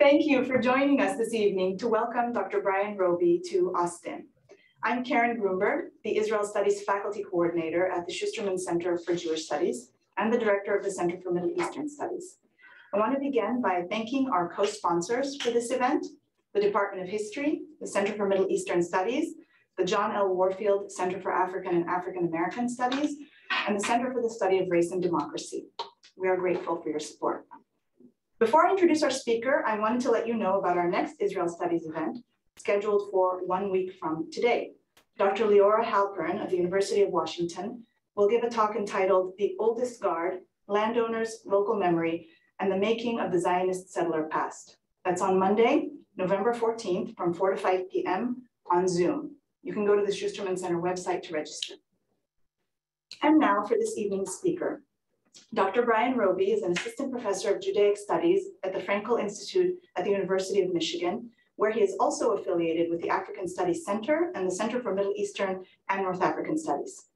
Thank you for joining us this evening to welcome Dr. Bryan Roby to Austin. I'm Karen Grumberg, the Israel Studies Faculty Coordinator at the Schusterman Center for Jewish Studies and the Director of the Center for Middle Eastern Studies. I want to begin by thanking our co-sponsors for this event, the Department of History, the Center for Middle Eastern Studies, the John L. Warfield Center for African and African American Studies, and the Center for the Study of Race and Democracy. We are grateful for your support. Before I introduce our speaker, I wanted to let you know about our next Israel Studies event, scheduled for one week from today. Dr. Liora Halperin of the University of Washington will give a talk entitled The Oldest Guard, Landowners, Local Memory, and the Making of the Zionist Settler Past. That's on Monday, November 14th from 4 to 5 p.m. on Zoom. You can go to the Schusterman Center website to register. And now for this evening's speaker. Dr. Bryan Roby is an assistant professor of Judaic studies at the Frankel Institute at the University of Michigan, where he is also affiliated with the African Studies Center and the Center for Middle Eastern and North African Studies.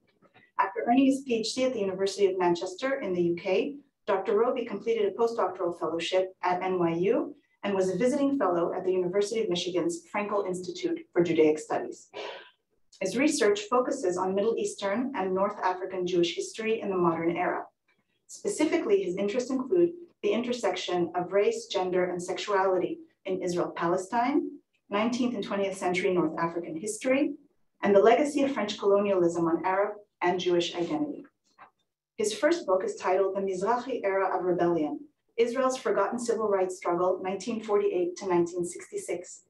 After earning his PhD at the University of Manchester in the UK, Dr. Roby completed a postdoctoral fellowship at NYU and was a visiting fellow at the University of Michigan's Frankel Institute for Judaic Studies. His research focuses on Middle Eastern and North African Jewish history in the modern era. Specifically, his interests include the intersection of race, gender, and sexuality in Israel-Palestine, 19th and 20th century North African history, and the legacy of French colonialism on Arab and Jewish identity. His first book is titled The Mizrahi Era of Rebellion, Israel's Forgotten Civil Rights Struggle, 1948 to 1966.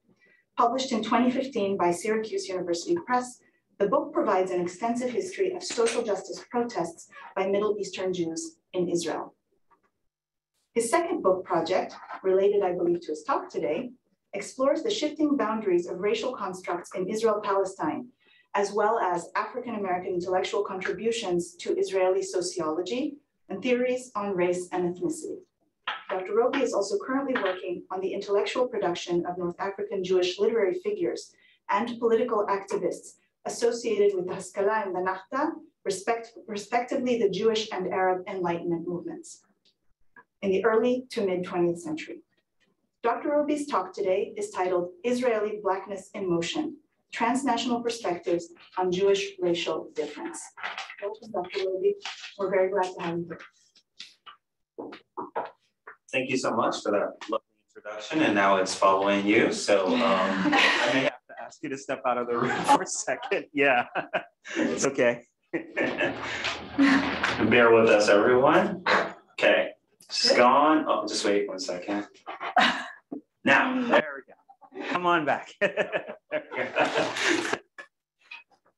Published in 2015 by Syracuse University Press, the book provides an extensive history of social justice protests by Middle Eastern Jews in Israel. His second book project, related, I believe, to his talk today, explores the shifting boundaries of racial constructs in Israel-Palestine, as well as African-American intellectual contributions to Israeli sociology and theories on race and ethnicity. Dr. Roby is also currently working on the intellectual production of North African Jewish literary figures and political activists associated with the Haskalah and the Nahda, respect, respectively the Jewish and Arab Enlightenment movements in the early to mid 20th century. Dr. Roby's talk today is titled Israeli Blackness in Motion, Transnational Perspectives on Jewish Racial Difference. Welcome, Dr. Roby. We're very glad to have you here. Thank you so much for that lovely introduction, and now it's following you. So um, I may have to ask you to step out of the room for a second. Yeah, it's okay. Bear with us, everyone. Okay, she's gone. Oh, just wait one second. Now, there we go. Come on back.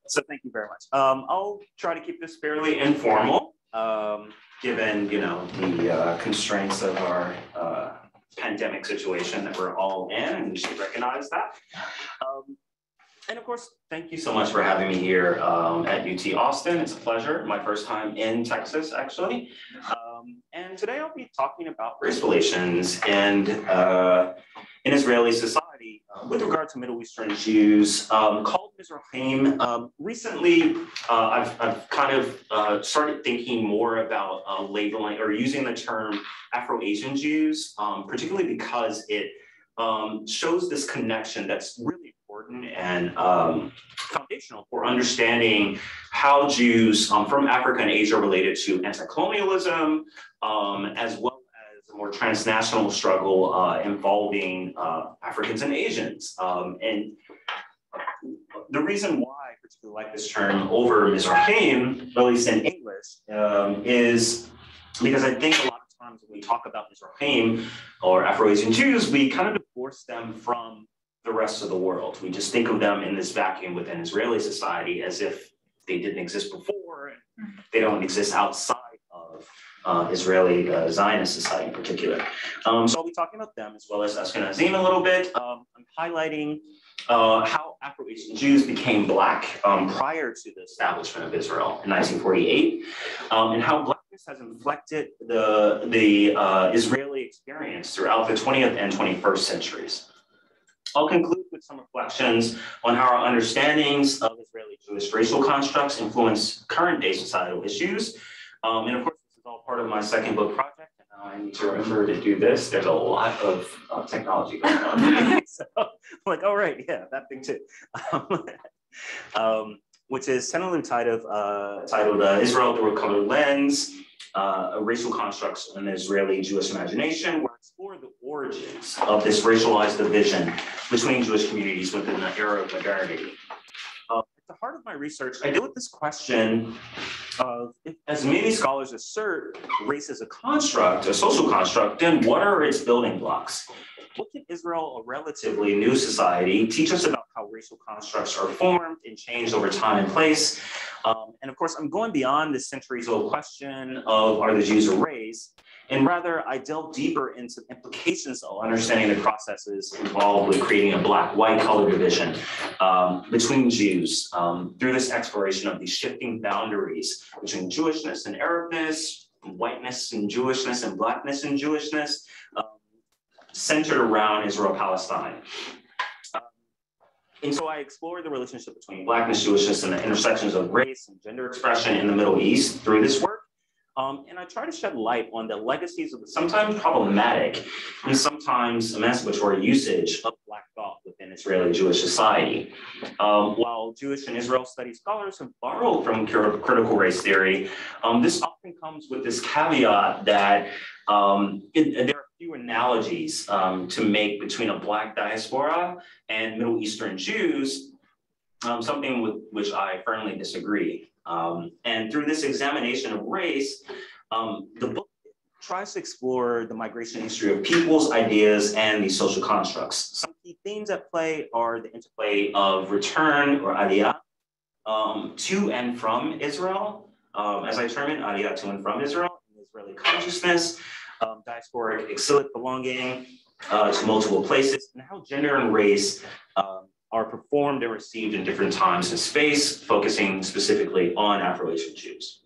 so thank you very much. Um, I'll try to keep this fairly informal. Um, given you know the uh, constraints of our uh, pandemic situation that we're all in, and we should recognize that. Um, and of course, thank you so much for having me here um, at UT Austin. It's a pleasure. My first time in Texas, actually. Um, and today I'll be talking about race relations and uh, in Israeli society uh, with regard to Middle Eastern Jews um, called Mizrahim. Um, recently, uh, I've, I've kind of uh, started thinking more about uh, labeling or using the term Afro-Asian Jews, um, particularly because it um, shows this connection that's really important and um, foundational for understanding how Jews um, from Africa and Asia related to anti-colonialism, um, as well as a more transnational struggle uh, involving uh, Africans and Asians. Um, and the reason why I particularly like this term over Mizrahim, at least in English, um, is because I think a lot of times when we talk about Mizrahim or Afro-Asian Jews, we kind of divorce them from the rest of the world. We just think of them in this vacuum within Israeli society as if they didn't exist before and they don't exist outside of uh, Israeli uh, Zionist society in particular. Um, so I'll be talking about them as well as Ashkenazim a little bit. Um, I'm highlighting uh, how Afro-Asian Jews became Black um, prior to the establishment of Israel in 1948, um, and how Blackness has inflected the, the uh, Israeli experience throughout the 20th and 21st centuries. I'll conclude with some reflections on how our understandings of Israeli Jewish racial constructs influence current day societal issues. Um, and of course, this is all part of my second book project, and I need to remember to do this. There's a lot of uh, technology going on. so I'm like, all right, yeah, that thing too. um, which is tentatively titled, uh, titled uh, Israel Through a Colored Lens, uh, Racial Constructs in the Israeli Jewish Imagination, where I explore the origins of this racialized division between Jewish communities within the era of modernity. Uh, at the heart of my research, I deal with this question of, if, as many scholars assert, race is a construct, a social construct, then what are its building blocks? What can Israel, a relatively new society, teach us about how racial constructs are formed and changed over time and place? Um, and of course, I'm going beyond the centuries old question of are the Jews a race? And rather, I delve deeper into the implications of understanding the processes involved with creating a black white color division um, between Jews um, through this exploration of these shifting boundaries between Jewishness and Arabness, whiteness and Jewishness, and blackness and Jewishness, um, centered around Israel Palestine. And so I explored the relationship between blackness, Jewishness, and the intersections of race and gender expression in the Middle East through this work. Um, and I try to shed light on the legacies of the sometimes problematic and sometimes emancipatory usage of Black thought within Israeli Jewish society. Um, while Jewish and Israel studies scholars have borrowed from critical race theory, um, this often comes with this caveat that um, it, there are few analogies um, to make between a Black diaspora and Middle Eastern Jews, um, something with which I firmly disagree. Um, and through this examination of race, um, the book tries to explore the migration history of peoples, ideas, and these social constructs. Some key themes at play are the interplay of return or aliyah um, to and from Israel, um, as I term it, aliyah to and from Israel, Israeli consciousness, um, diasporic exilic belonging uh, to multiple places, and how gender and race um, are performed and received in different times and space, focusing specifically on Afro-Asian Jews.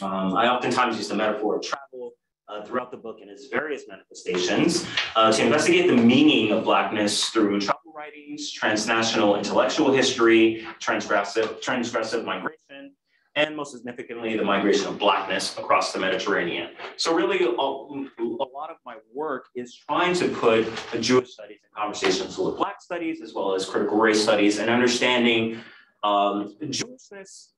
Um, I oftentimes use the metaphor of travel uh, throughout the book in its various manifestations uh, to investigate the meaning of Blackness through travel writings, transnational intellectual history, transgressive, transgressive migration, and most significantly, the migration of Blackness across the Mediterranean. So really, a, a, lot of my work is trying to put Jewish studies in conversations with Black studies, as well as critical race studies, and understanding um, Jewishness,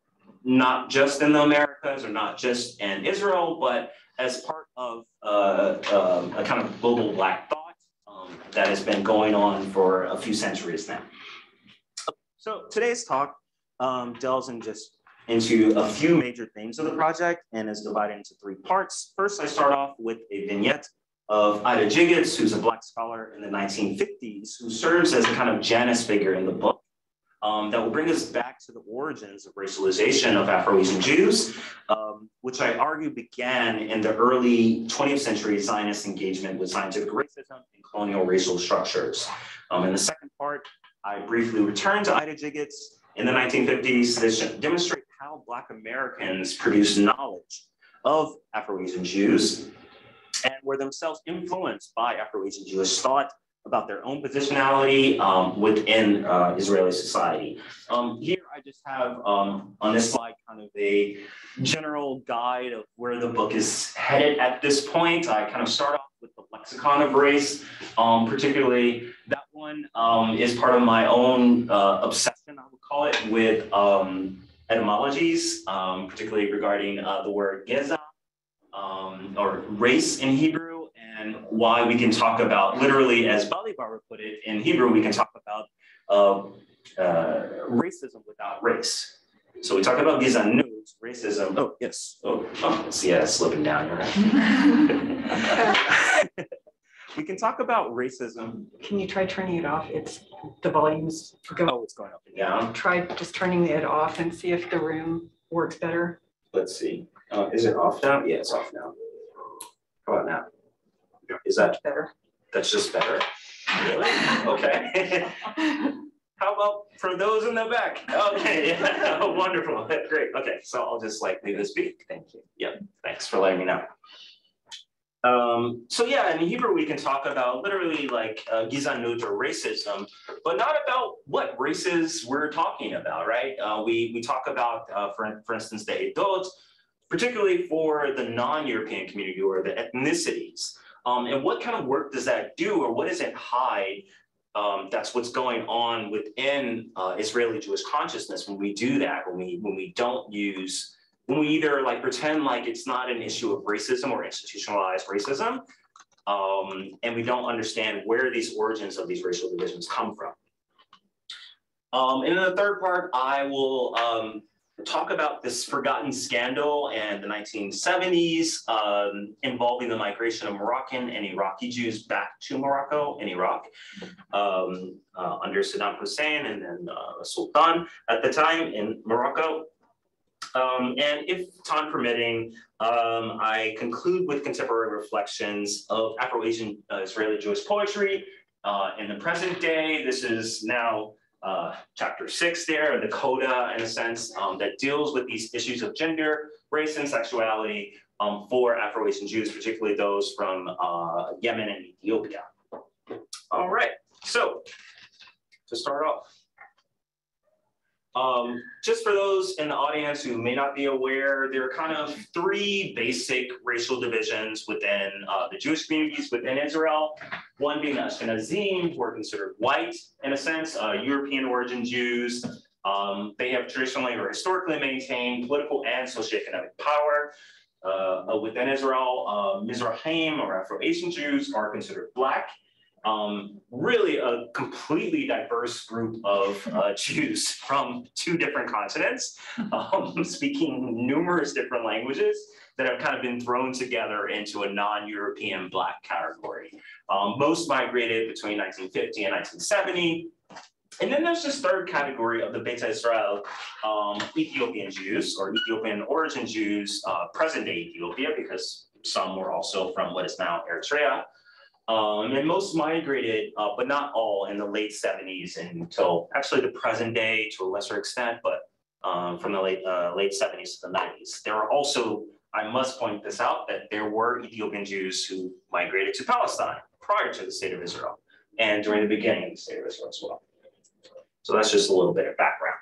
not just in the Americas or not just in Israel, but as part of uh, um, a kind of global Black thought um, that has been going on for a few centuries now. So today's talk um, delves in just into a few major themes of the project and is divided into three parts. First, I start off with a vignette of Ida Jiggetts, who's a Black scholar in the 1950s, who serves as a kind of Janus figure in the book um, that will bring us back to the origins of racialization of Afro-Asian Jews, um, which I argue began in the early 20th century Zionist engagement with scientific racism and colonial racial structures. Um, in the second part, I briefly return to Ida Jiggetts in the 1950s to demonstrate how Black Americans produced knowledge of Afro-Asian Jews and were themselves influenced by Afro-Asian Jewish thought about their own positionality um, within uh, Israeli society. Um, here I just have um, on this slide kind of a general guide of where the book is headed at this point. I kind of start off with the lexicon of race, um, particularly that one um, is part of my own uh, obsession, I would call it, with um, etymologies, um, particularly regarding uh, the word geza um, or race in Hebrew, and why we can talk about, literally, as Balibar put it, in Hebrew, we can talk about uh, uh, racism without race. So we talk about gizanut, racism. Oh, yes. Oh, oh it's, yeah, it's slipping down. we can talk about racism. Can you try turning it off? It's the volume's going. Oh, it's going up and down. Try just turning it off and see if the room works better. Let's see. Uh, is it off now? Yeah, it's off now. How about now? Is that better? That's just better. Really? Okay. How about for those in the back? Okay, yeah. wonderful. Great. Okay, so I'll just like leave this be. Thank you. Yep. Thanks for letting me know. Um, so yeah, in Hebrew we can talk about literally like uh, gizanut or racism, but not about what races we're talking about, right? Uh, we we talk about, uh, for for instance, the edot, particularly for the non-European community or the ethnicities. Um, and what kind of work does that do or what does it hide? Um, that's what's going on within uh, Israeli Jewish consciousness when we do that, when we, when we don't use, when we either like pretend like it's not an issue of racism or institutionalized racism, um, and we don't understand where these origins of these racial divisions come from. Um, and in the third part, I will um, talk about this forgotten scandal and the 1970s um, involving the migration of Moroccan and Iraqi Jews back to Morocco and Iraq um, uh, under Saddam Hussein and then uh, Sultan at the time in Morocco. Um, and if time permitting, um, I conclude with contemporary reflections of Afro-Asian uh, Israeli Jewish poetry uh, in the present day. This is now uh, chapter six there, the coda in a sense, um, that deals with these issues of gender, race, and sexuality um, for Afro-Asian Jews, particularly those from uh, Yemen and Ethiopia. All right, so to start off, um, just for those in the audience who may not be aware, there are kind of three basic racial divisions within uh, the Jewish communities within Israel. One being Ashkenazim, who are considered white in a sense, uh, European origin Jews. Um, they have traditionally or historically maintained political and socioeconomic power. Uh, within Israel, uh, Mizrahim or Afro-Asian Jews are considered black um, really a completely diverse group of uh, Jews from two different continents, um, speaking numerous different languages that have kind of been thrown together into a non-European Black category. Um, most migrated between 1950 and 1970. And then there's this third category of the Beta Israel um, Ethiopian Jews or Ethiopian origin Jews, uh, present day Ethiopia, because some were also from what is now Eritrea. Um, and most migrated, uh, but not all, in the late 70s until actually the present day to a lesser extent, but um, from the late, uh, late 70s to the 90s. There are also, I must point this out, that there were Ethiopian Jews who migrated to Palestine prior to the state of Israel and during the beginning of the state of Israel as well. So that's just a little bit of background.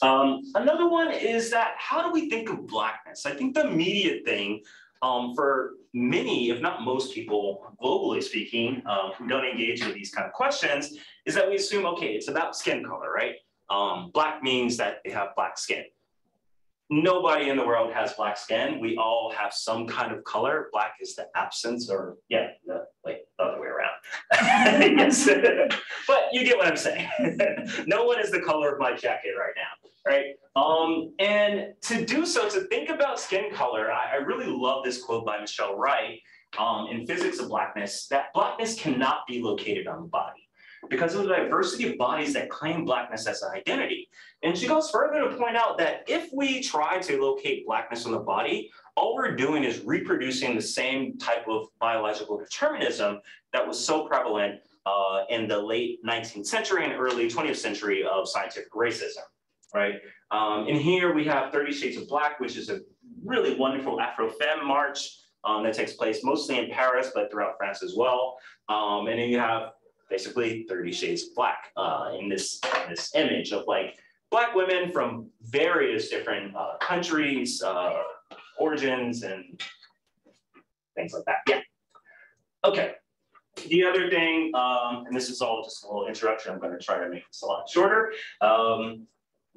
Um, another one is that how do we think of blackness? I think the immediate thing um, for many, if not most people, globally speaking, um, who don't engage with these kind of questions, is that we assume, okay, it's about skin color, right? Um, black means that they have black skin. Nobody in the world has black skin. We all have some kind of color. Black is the absence, or yeah, the, the other way around. yes, but you get what I'm saying. no one is the color of my jacket right now right? Um, and to do so, to think about skin color, I, I really love this quote by Michelle Wright um, in Physics of Blackness, that blackness cannot be located on the body because of the diversity of bodies that claim blackness as an identity. And she goes further to point out that if we try to locate blackness on the body, all we're doing is reproducing the same type of biological determinism that was so prevalent uh, in the late 19th century and early 20th century of scientific racism right? Um, and here we have 30 Shades of Black, which is a really wonderful Afro-Femme march um, that takes place mostly in Paris, but throughout France as well. Um, and then you have basically 30 Shades of Black uh, in, this, in this image of like Black women from various different uh, countries, uh, origins, and things like that. Yeah. Okay. The other thing, um, and this is all just a little introduction, I'm going to try to make this a lot shorter. Um,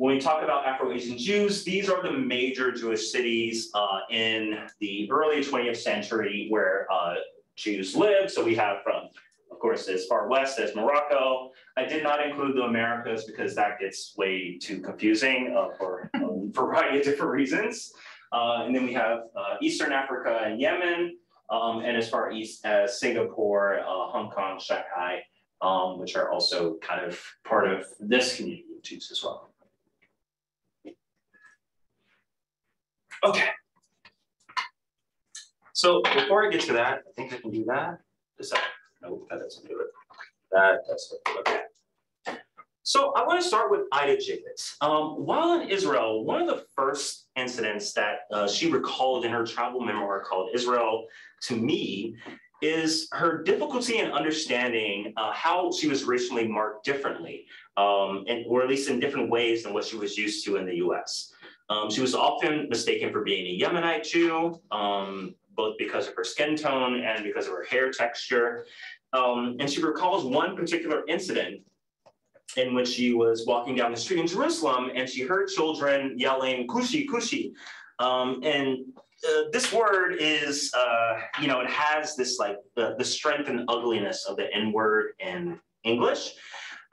when we talk about Afro-Asian Jews, these are the major Jewish cities uh, in the early 20th century where uh, Jews lived. So we have from, of course, as far west as Morocco. I did not include the Americas because that gets way too confusing uh, for a variety of different reasons. Uh, and then we have uh, Eastern Africa and Yemen, um, and as far east as Singapore, uh, Hong Kong, Shanghai, um, which are also kind of part of this community of Jews as well. Okay. So before I get to that, I think I can do that. Does that? That doesn't do it. That does it. Okay. So I want to start with Ida Jacobs. Um, while in Israel, one of the first incidents that uh, she recalled in her travel memoir called Israel to Me is her difficulty in understanding uh, how she was racially marked differently, um, and, or at least in different ways than what she was used to in the US. Um, she was often mistaken for being a Yemenite Jew, um, both because of her skin tone and because of her hair texture. Um, and she recalls one particular incident in which she was walking down the street in Jerusalem and she heard children yelling, Kushi, Kushi. Um, and uh, this word is, uh, you know, it has this like the, the strength and ugliness of the N word in English.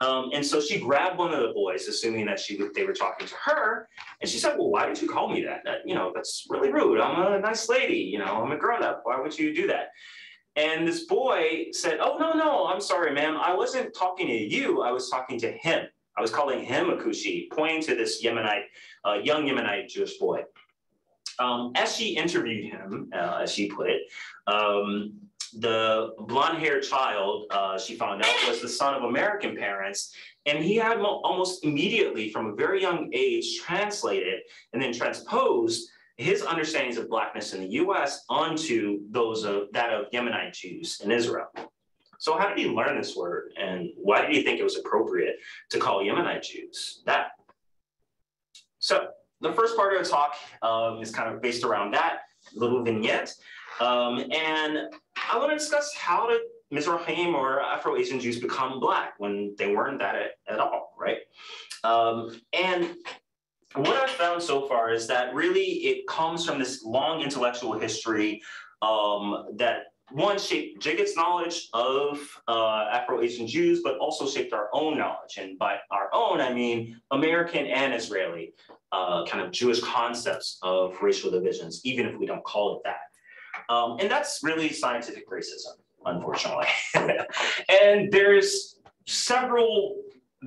Um, and so she grabbed one of the boys, assuming that she they were talking to her, and she said, "Well, why did you call me that? that? You know, that's really rude. I'm a nice lady. You know, I'm a grown up. Why would you do that?" And this boy said, "Oh no, no, I'm sorry, ma'am. I wasn't talking to you. I was talking to him. I was calling him a kushi, pointing to this Yemenite, uh, young Yemenite Jewish boy." Um, as she interviewed him, uh, as she put it, um, the blonde-haired child uh, she found out was the son of American parents, and he had almost immediately, from a very young age, translated and then transposed his understandings of blackness in the U.S. onto those of that of Yemenite Jews in Israel. So how did he learn this word, and why did he think it was appropriate to call Yemenite Jews that? So the first part of the talk um, is kind of based around that little vignette. Um, and I want to discuss how did Mizrahim or Afro-Asian Jews become Black when they weren't that at, at all, right? Um, and what I've found so far is that really it comes from this long intellectual history um, that one shaped Jiggetts' knowledge of uh, Afro-Asian Jews, but also shaped our own knowledge. And by our own, I mean American and Israeli uh, kind of Jewish concepts of racial divisions, even if we don't call it that. Um, and that's really scientific racism, unfortunately. and there's several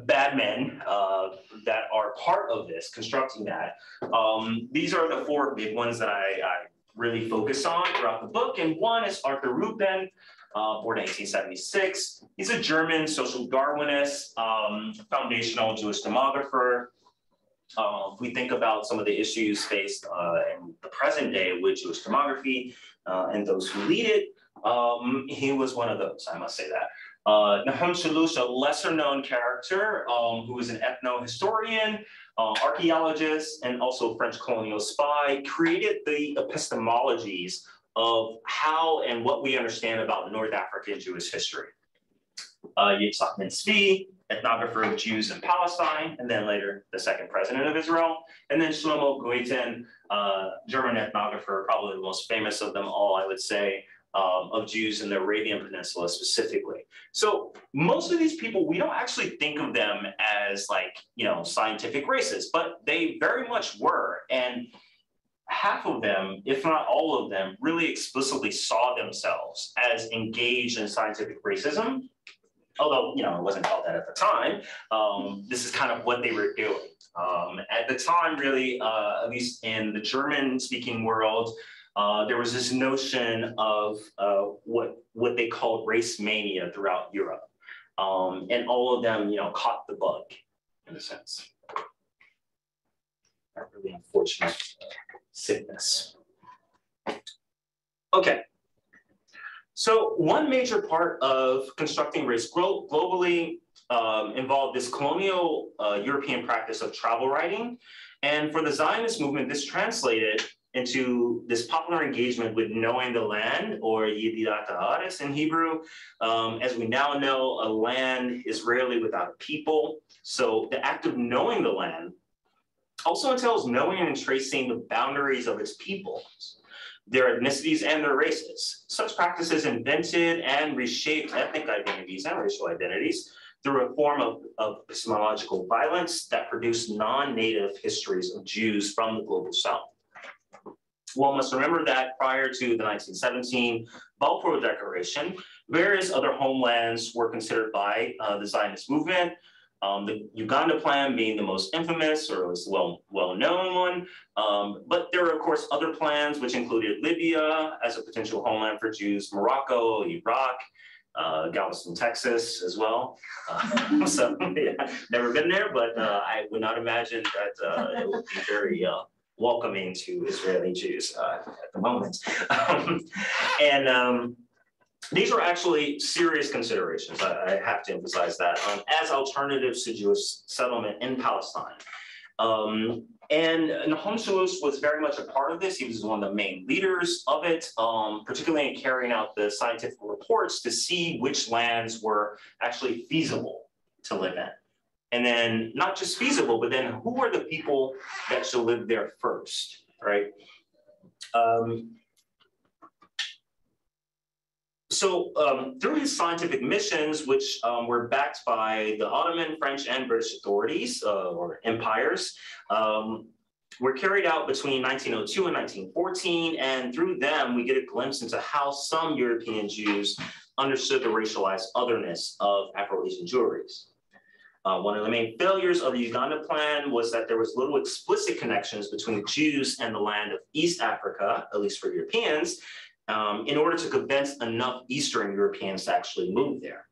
bad men uh, that are part of this, constructing that. Um, these are the four big ones that I, I, really focus on throughout the book. And one is Arthur Ruppin, uh, born in 1876. He's a German social Darwinist, um, foundational Jewish demographer. Uh, if we think about some of the issues faced uh, in the present day with Jewish demography, uh, and those who lead it. Um, he was one of those, I must say that. Uh, Nahum Slouschz, a lesser known character um, an ethno-historian, uh, archaeologist, and also French colonial spy, created the epistemologies of how and what we understand about North African Jewish history. Uh, Yitzhak Zvi, ethnographer of Jews in Palestine, and then later the second president of Israel. And then Shlomo Goitein, uh, German ethnographer, probably the most famous of them all, I would say, um, of Jews in the Arabian Peninsula specifically. So most of these people, we don't actually think of them as like, you know, scientific racists, but they very much were. And half of them, if not all of them, really explicitly saw themselves as engaged in scientific racism although you know it wasn't called that at the time. Um, this is kind of what they were doing um, at the time. Really, uh, at least in the German-speaking world, uh, there was this notion of uh, what what they called race mania throughout Europe, um, and all of them, you know, caught the bug in a sense. Not really unfortunate sickness. Okay, so one major part of constructing race glo globally um, involved this colonial uh, European practice of travel writing. And for the Zionist movement, this translated into this popular engagement with knowing the land, or Yediat Haaretz in Hebrew. Um, as we now know, a land is rarely without a people. So the act of knowing the land also entails knowing and tracing the boundaries of its peoples their ethnicities and their races. Such practices invented and reshaped ethnic identities and racial identities through a form of, of epistemological violence that produced non-native histories of Jews from the global south. One must remember that prior to the 1917 Balfour Declaration, various other homelands were considered by uh, the Zionist movement um, the Uganda plan being the most infamous or was well well known one, um, but there were of course other plans which included Libya as a potential homeland for Jews, Morocco, Iraq, uh, Galveston, Texas as well. Uh, so yeah, never been there, but uh, I would not imagine that uh, it would be very uh, welcoming to Israeli Jews uh, at the moment. Um, and um, these are actually serious considerations. I, I have to emphasize that um, as alternatives to Jewish settlement in Palestine. Um, and Nahum Slouschz was very much a part of this. He was one of the main leaders of it, um, particularly in carrying out the scientific reports to see which lands were actually feasible to live in. And then not just feasible, but then who are the people that should live there first, right? Um, so um, through his scientific missions, which um, were backed by the Ottoman, French, and British authorities uh, or empires, um, were carried out between 1902 and 1914. And through them, we get a glimpse into how some European Jews understood the racialized otherness of Afro-Asian Jewries. Uh, one of the main failures of the Uganda plan was that there was little explicit connections between Jews and the land of East Africa, at least for Europeans, um, in order to convince enough Eastern Europeans to actually move there.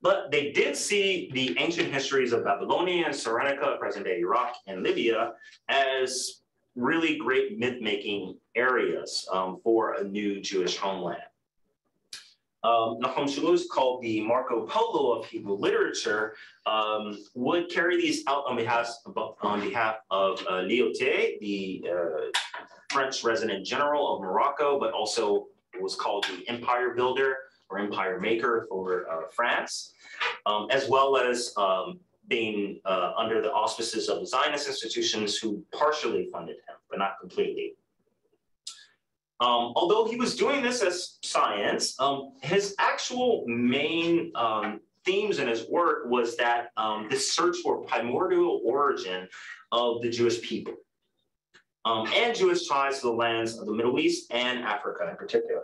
But they did see the ancient histories of Babylonia and Cyrenaica, present-day Iraq and Libya, as really great myth-making areas um, for a new Jewish homeland. Um, Nahum Slouschz, called the Marco Polo of Hebrew literature, um, would carry these out on behalf of, on behalf of uh, Lyautey, the uh, French resident general of Morocco, but also was called the empire builder or empire maker for uh, France, um, as well as um, being uh, under the auspices of the Zionist institutions who partially funded him, but not completely. Um, although he was doing this as science, um, his actual main um, themes in his work was that um, this search for primordial origin of the Jewish people um, and Jewish ties to the lands of the Middle East and Africa in particular.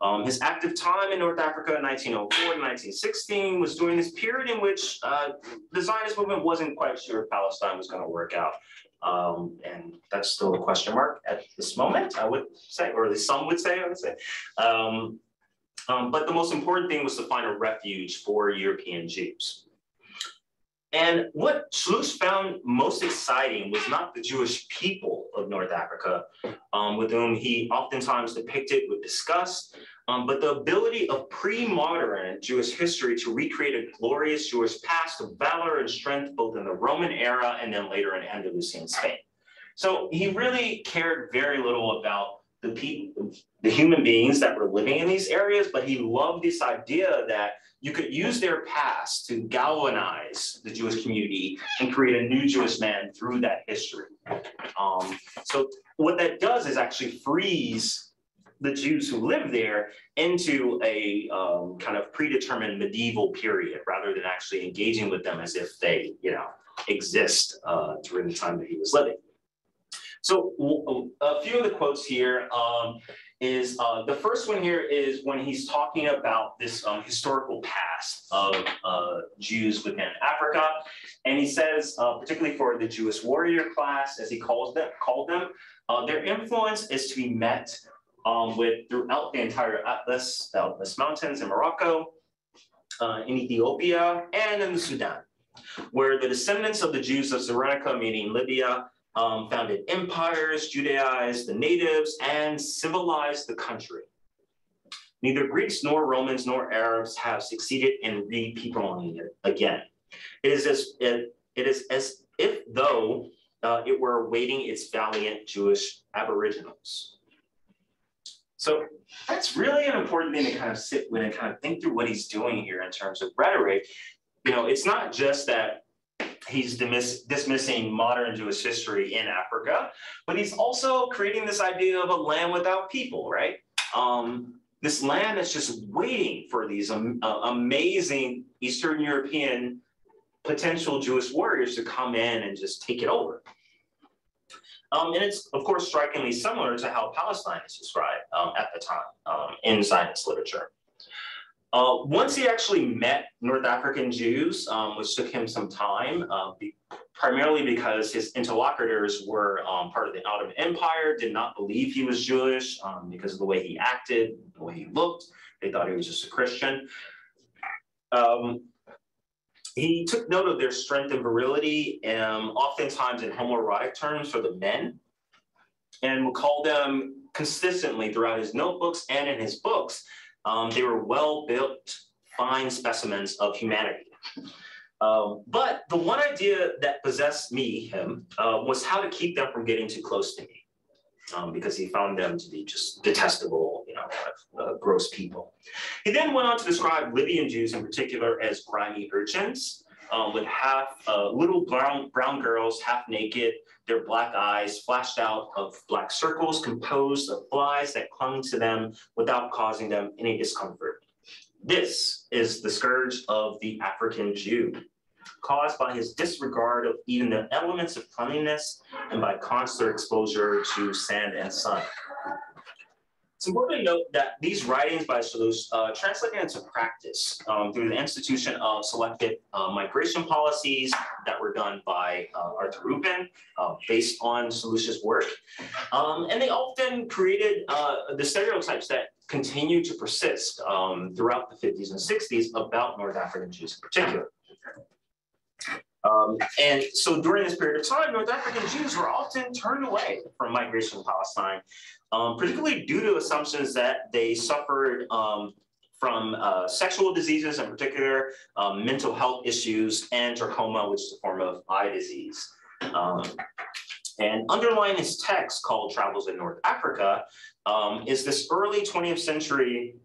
Um, his active time in North Africa in 1904 to 1916 was during this period in which uh, the Zionist movement wasn't quite sure if Palestine was going to work out. Um, and that's still a question mark at this moment, I would say, or at least some would say, I would say. Um, um, but the most important thing was to find a refuge for European Jews. And what Slouschz found most exciting was not the Jewish people of North Africa, um, with whom he oftentimes depicted with disgust, um, but the ability of pre-modern Jewish history to recreate a glorious Jewish past of valor and strength, both in the Roman era and then later in Andalusian Spain. So he really cared very little about the people, the human beings that were living in these areas, but he loved this idea that you could use their past to galvanize the Jewish community and create a new Jewish man through that history. Um, so what that does is actually freeze the Jews who live there into a um, kind of predetermined medieval period rather than actually engaging with them as if they, you know, exist uh, during the time that he was living. So a few of the quotes here. Um, is uh, the first one here is when he's talking about this um, historical past of uh, Jews within Africa. And he says, uh, particularly for the Jewish warrior class, as he calls them, called them, uh, their influence is to be met um, with throughout the entire Atlas, the Atlas Mountains in Morocco, uh, in Ethiopia, and in the Sudan, where the descendants of the Jews of Cyrenaica, meaning Libya, um, founded empires, Judaized the natives, and civilized the country. Neither Greeks nor Romans nor Arabs have succeeded in repeopling it again. It is as, it, it is as if though uh, it were awaiting its valiant Jewish aboriginals. So that's really an important thing to kind of sit with and kind of think through what he's doing here in terms of rhetoric. You know, it's not just that he's dismiss, dismissing modern Jewish history in Africa, but he's also creating this idea of a land without people, right? Um, this land that's just waiting for these um, uh, amazing Eastern European potential Jewish warriors to come in and just take it over. Um, and it's, of course, strikingly similar to how Palestine is described um, at the time um, in Zionist literature. Uh, once he actually met North African Jews, um, which took him some time, uh, be, primarily because his interlocutors were um, part of the Ottoman Empire, did not believe he was Jewish um, because of the way he acted, the way he looked. They thought he was just a Christian. Um, he took note of their strength and virility, and oftentimes in homoerotic terms for the men, and would call them consistently throughout his notebooks and in his books um, they were well built, fine specimens of humanity. Um, but the one idea that possessed me, him, uh, was how to keep them from getting too close to me. Um, because he found them to be just detestable, you know, uh, gross people. He then went on to describe Libyan Jews in particular as grimy urchins, um, with half uh, little brown, brown girls, half naked, their black eyes flashed out of black circles composed of flies that clung to them without causing them any discomfort. This is the scourge of the African Jew, caused by his disregard of even the elements of cleanliness and by constant exposure to sand and sun. It's important to note that these writings by Slouschz uh, translated into practice um, through the institution of selective uh, migration policies that were done by uh, Arthur Ruppin uh, based on Slouschz's work. Um, and they often created uh, the stereotypes that continue to persist um, throughout the 50s and 60s about North African Jews in particular. Um, and so during this period of time, North African Jews were often turned away from migration to Palestine, um, particularly due to assumptions that they suffered um, from uh, sexual diseases, in particular, um, mental health issues, and trachoma, which is a form of eye disease. Um, and underlying his text called Travels in North Africa um, is this early 20th century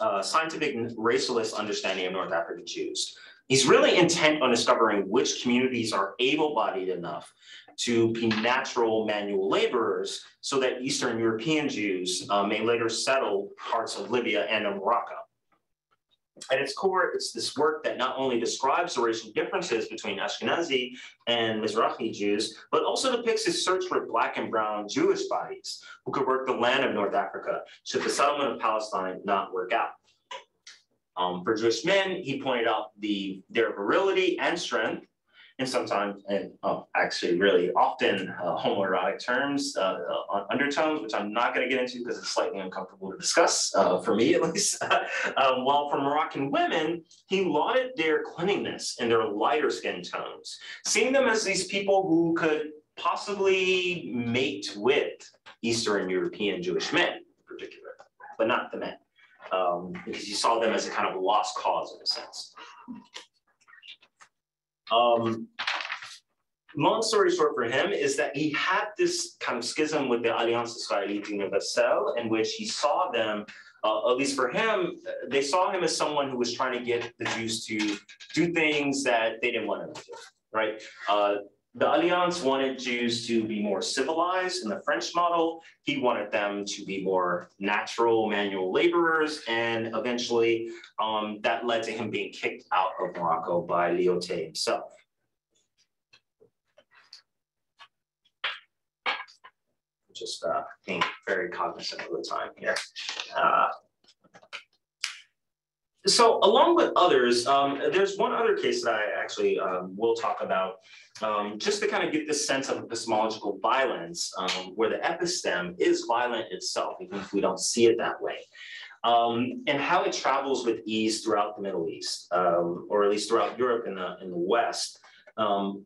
uh, scientific racialist understanding of North African Jews. He's really intent on discovering which communities are able-bodied enough to be natural manual laborers so that Eastern European Jews uh, may later settle parts of Libya and of Morocco. At its core, it's this work that not only describes the racial differences between Ashkenazi and Mizrahi Jews, but also depicts his search for black and brown Jewish bodies who could work the land of North Africa should the settlement of Palestine not work out. Um, for Jewish men, he pointed out the their virility and strength, and sometimes, and oh, actually, really often, uh, homoerotic terms, uh, uh, undertones, which I'm not going to get into because it's slightly uncomfortable to discuss, uh, for me at least. um, while for Moroccan women, he lauded their cleanliness and their lighter skin tones, seeing them as these people who could possibly mate with Eastern European Jewish men in particular, but not the men um, because he saw them as a kind of lost cause in a sense. Um, long story short for him is that he had this kind of schism with the Alliance Israélite Universelle in which he saw them, uh, at least for him, they saw him as someone who was trying to get the Jews to do things that they didn't want them to do, right? Uh, the Alliance wanted Jews to be more civilized in the French model. He wanted them to be more natural manual laborers. And eventually um, that led to him being kicked out of Morocco by Lyautey himself. Just uh, being very cognizant of the time here. Uh, so along with others, um, there's one other case that I actually um, will talk about um, just to kind of get this sense of epistemological violence um, where the epistem is violent itself, even if we don't see it that way. Um, and how it travels with ease throughout the Middle East, um, or at least throughout Europe and the, in the West,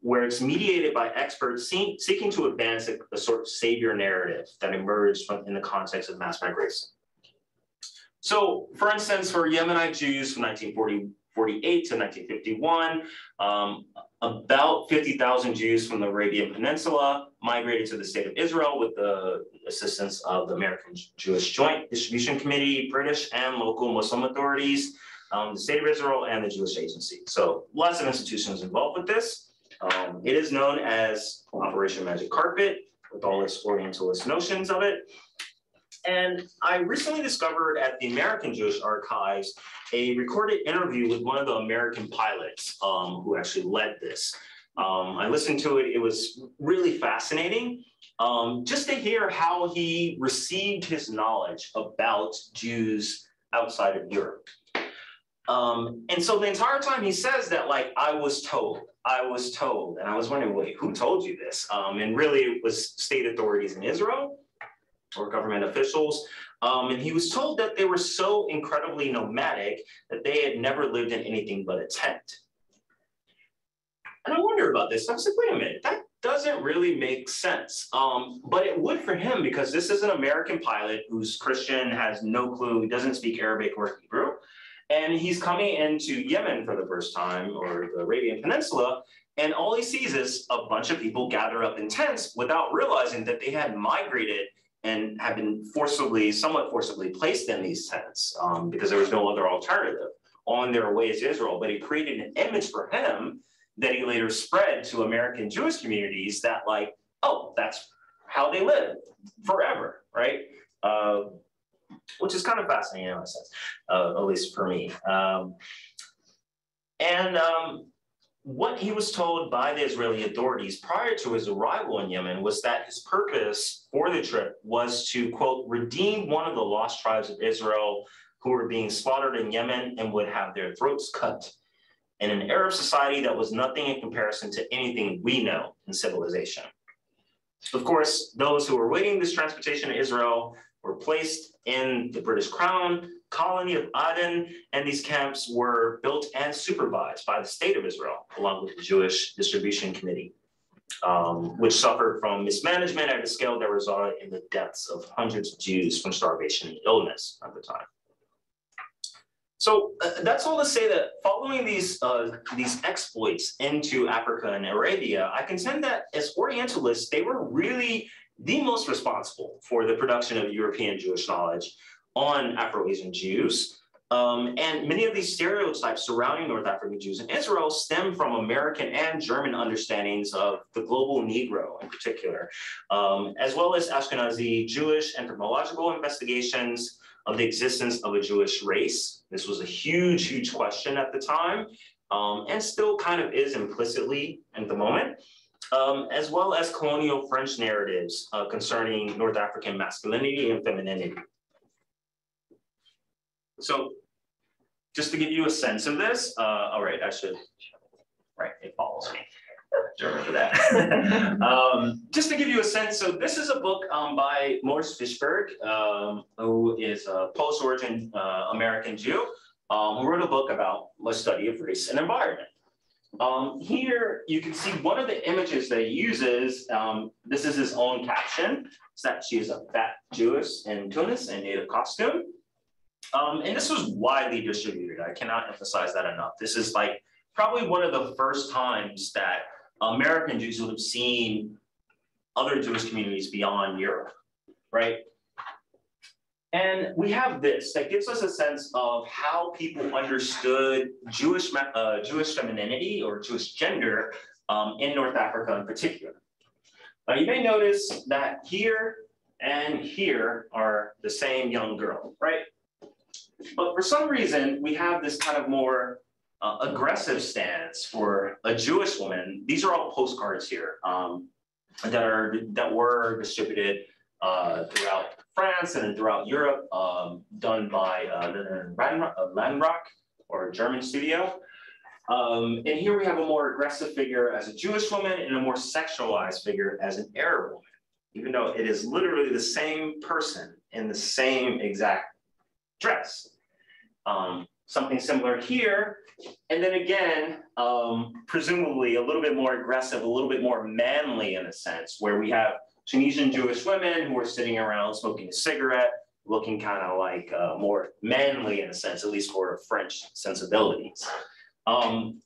where it's mediated by experts see, seeking to advance a, a, sort of savior narrative that emerged from, in the context of mass migration. So for instance, for Yemenite Jews from 1948 to 1951, um, about 50,000 Jews from the Arabian Peninsula migrated to the state of Israel with the assistance of the American Jewish Joint Distribution Committee, British and local Muslim authorities, um, the state of Israel, and the Jewish Agency. So lots of institutions involved with this. Um, it is known as Operation Magic Carpet with all its Orientalist notions of it. And I recently discovered at the American Jewish Archives a recorded interview with one of the American pilots um, who actually led this. Um, I listened to it, it was really fascinating um, just to hear how he received his knowledge about Jews outside of Europe. Um, and so the entire time he says that, like, I was told, I was told, and I was wondering, wait, who told you this? Um, and really, it was state authorities in Israel or government officials. Um, and he was told that they were so incredibly nomadic that they had never lived in anything but a tent. And I wonder about this. I was like, wait a minute, that doesn't really make sense. Um, but it would for him because this is an American pilot who's Christian, has no clue, he doesn't speak Arabic or Hebrew. And he's coming into Yemen for the first time or the Arabian Peninsula. And all he sees is a bunch of people gather up in tents without realizing that they had migrated and have been forcibly, somewhat forcibly placed in these tents um, because there was no other alternative on their way to Israel. But he created an image for him that he later spread to American Jewish communities that like, oh, that's how they live forever, right? Uh, which is kind of fascinating in a sense, uh, at least for me. Um, and um, what he was told by the Israeli authorities prior to his arrival in Yemen was that his purpose for the trip was to, quote, redeem one of the lost tribes of Israel who were being slaughtered in Yemen and would have their throats cut in an Arab society that was nothing in comparison to anything we know in civilization. Of course, those who were waiting this transportation to Israel were placed in the British Crown colony of Aden, and these camps were built and supervised by the state of Israel, along with the Jewish Distribution Committee, um, which suffered from mismanagement at a scale that resulted in the deaths of hundreds of Jews from starvation and illness at the time. So uh, that's all to say that following these uh, these exploits into Africa and Arabia, I contend that as Orientalists, they were really the most responsible for the production of European Jewish knowledge on Afro-Asian Jews. Um, and many of these stereotypes surrounding North African Jews in Israel stem from American and German understandings of the global Negro in particular, um, as well as Ashkenazi Jewish anthropological investigations of the existence of a Jewish race. This was a huge, huge question at the time, um, and still kind of is implicitly at the moment um, as well as colonial French narratives uh, concerning North African masculinity and femininity. So just to give you a sense of this, uh, all right, I should, right, it follows me. Remember that. um, just to give you a sense, so this is a book um, by Morris Fishberg, um, who is a post-origin uh, American Jew, um, who wrote a book about the study of race and environment. Um, here you can see one of the images that he uses. Um, this is his own caption. It's that she is a fat Jewess in Tunis in native costume. Um, and this was widely distributed. I cannot emphasize that enough. This is like probably one of the first times that American Jews would have seen other Jewish communities beyond Europe, right? And we have this that gives us a sense of how people understood Jewish, uh, Jewish femininity or Jewish gender um, in North Africa in particular. Now you may notice that here and here are the same young girl, right? But for some reason, we have this kind of more uh, aggressive stance for a Jewish woman. These are all postcards here um, that are that were distributed uh, throughout France and throughout Europe, um, done by uh, Landrock or a German studio. Um, and here we have a more aggressive figure as a Jewish woman and a more sexualized figure as an Arab woman, even though it is literally the same person in the same exact dress. Um, something similar here. And then again, um, presumably a little bit more aggressive, a little bit more manly in a sense, where we have Tunisian Jewish women who are sitting around smoking a cigarette, looking kind of like uh, more manly in a sense, at least for French sensibilities. Um,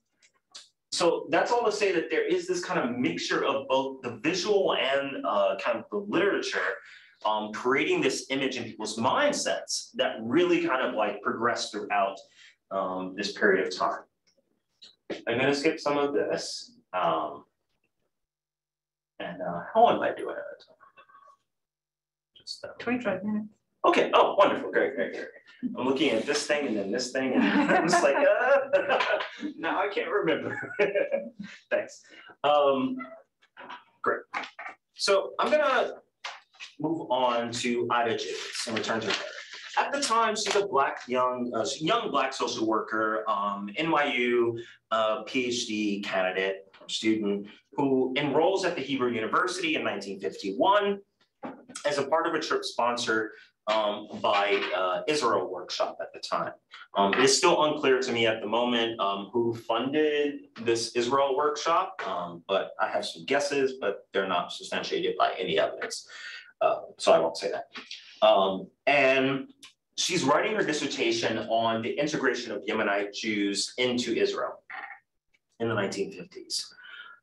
so that's all to say that there is this kind of mixture of both the visual and uh, kind of the literature um, creating this image in people's mindsets that really kind of like progress throughout um, this period of time. I'm gonna skip some of this. Um, and uh, how am I doing it? Just uh, 25 minutes. Okay. Oh, wonderful. Great, great, great. I'm looking at this thing and then this thing, and I'm just like, uh, now I can't remember. Thanks. Um, great. So I'm gonna move on to Ida Jiggetts and return to her. At the time, she's a black young uh, young black social worker, um, NYU uh, PhD candidate student who enrolls at the Hebrew University in 1951 as a part of a trip sponsored um, by uh, Israel Workshop at the time. Um, it is still unclear to me at the moment um, who funded this Israel Workshop, um, but I have some guesses, but they're not substantiated by any evidence. Uh, so I won't say that. Um, and she's writing her dissertation on the integration of Yemenite Jews into Israel in the 1950s.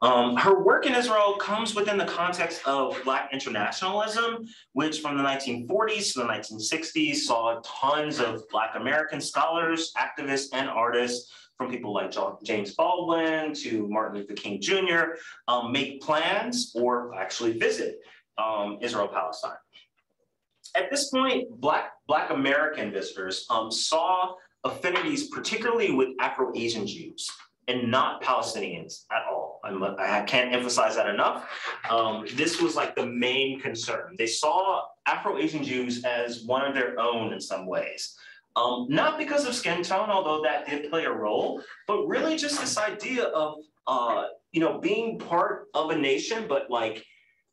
Um, her work in Israel comes within the context of Black internationalism, which from the 1940s to the 1960s saw tons of Black American scholars, activists, and artists from people like John, James Baldwin to Martin Luther King Jr. Um, make plans or actually visit um, Israel Palestine. At this point, Black, Black American visitors um, saw affinities, particularly with Afro Asian Jews and not Palestinians at all. I'm, I can't emphasize that enough. Um, this was like the main concern. They saw Afro Asian Jews as one of their own in some ways. Um, not because of skin tone, although that did play a role, but really just this idea of, uh, you know, being part of a nation, but like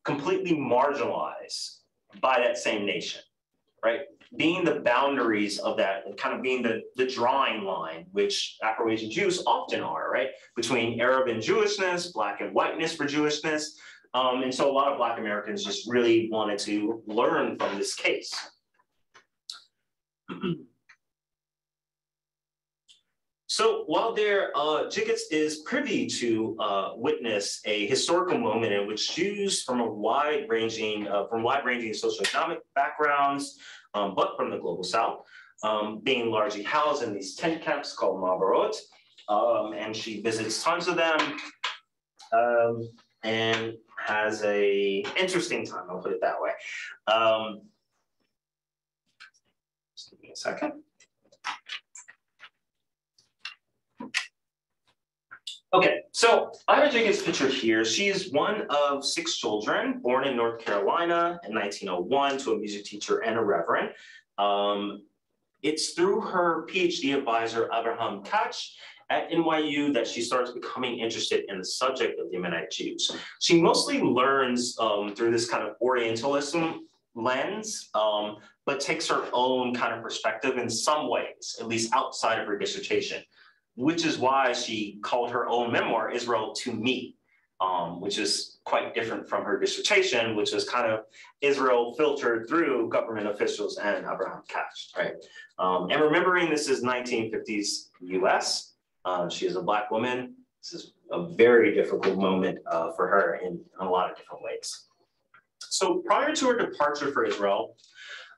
completely marginalized by that same nation, right? Being the boundaries of that kind of being the, the drawing line, which Afro-Asian Jews often are, right? Between Arab and Jewishness, Black and whiteness for Jewishness. Um, and so a lot of Black Americans just really wanted to learn from this case. So while there, uh, is privy to uh, witness a historical moment in which Jews from a wide ranging, uh, from wide ranging socioeconomic backgrounds, um, but from the global South, um, being largely housed in these tent camps called Ma'abarot. Um, and she visits tons of them um, and has a interesting time, I'll put it that way. Um, just give me a second. Okay, so Ida Jiggetts' picture here, she is one of six children born in North Carolina in 1901 to a music teacher and a reverend. Um, it's through her PhD advisor, Abraham Katsh, at NYU that she starts becoming interested in the subject of the Yemenite Jews. She mostly learns um, through this kind of Orientalism lens, um, but takes her own kind of perspective in some ways, at least outside of her dissertation which is why she called her own memoir Israel to Me, um, which is quite different from her dissertation, which was kind of Israel filtered through government officials and Abraham Katsh, right? Um, and remembering this is 1950s US, uh, she is a Black woman. This is a very difficult moment uh, for her in, in a lot of different ways. So prior to her departure for Israel,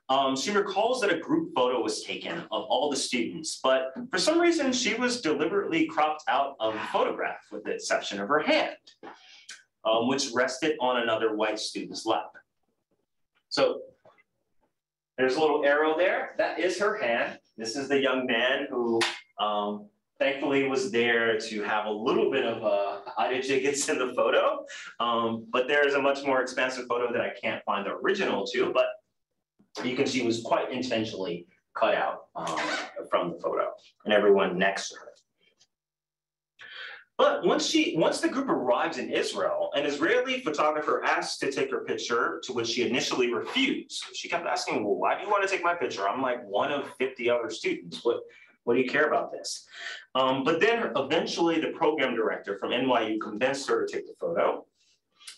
um, she recalls that a group photo was taken of all the students, but for some reason she was deliberately cropped out of the photograph with the exception of her hand, um, which rested on another white student's lap. So there's a little arrow there. That is her hand. This is the young man who um, thankfully was there to have a little bit of uh, Ida Jiggetts in the photo. Um, but there is a much more expansive photo that I can't find the original to, but you can see was quite intentionally cut out um, from the photo and everyone next to her. But once she, once the group arrives in Israel, an Israeli photographer asks to take her picture, to which she initially refused. She kept asking, well, why do you want to take my picture? I'm like one of 50 other students. What, what do you care about this? Um, but then eventually the program director from NYU convinced her to take the photo.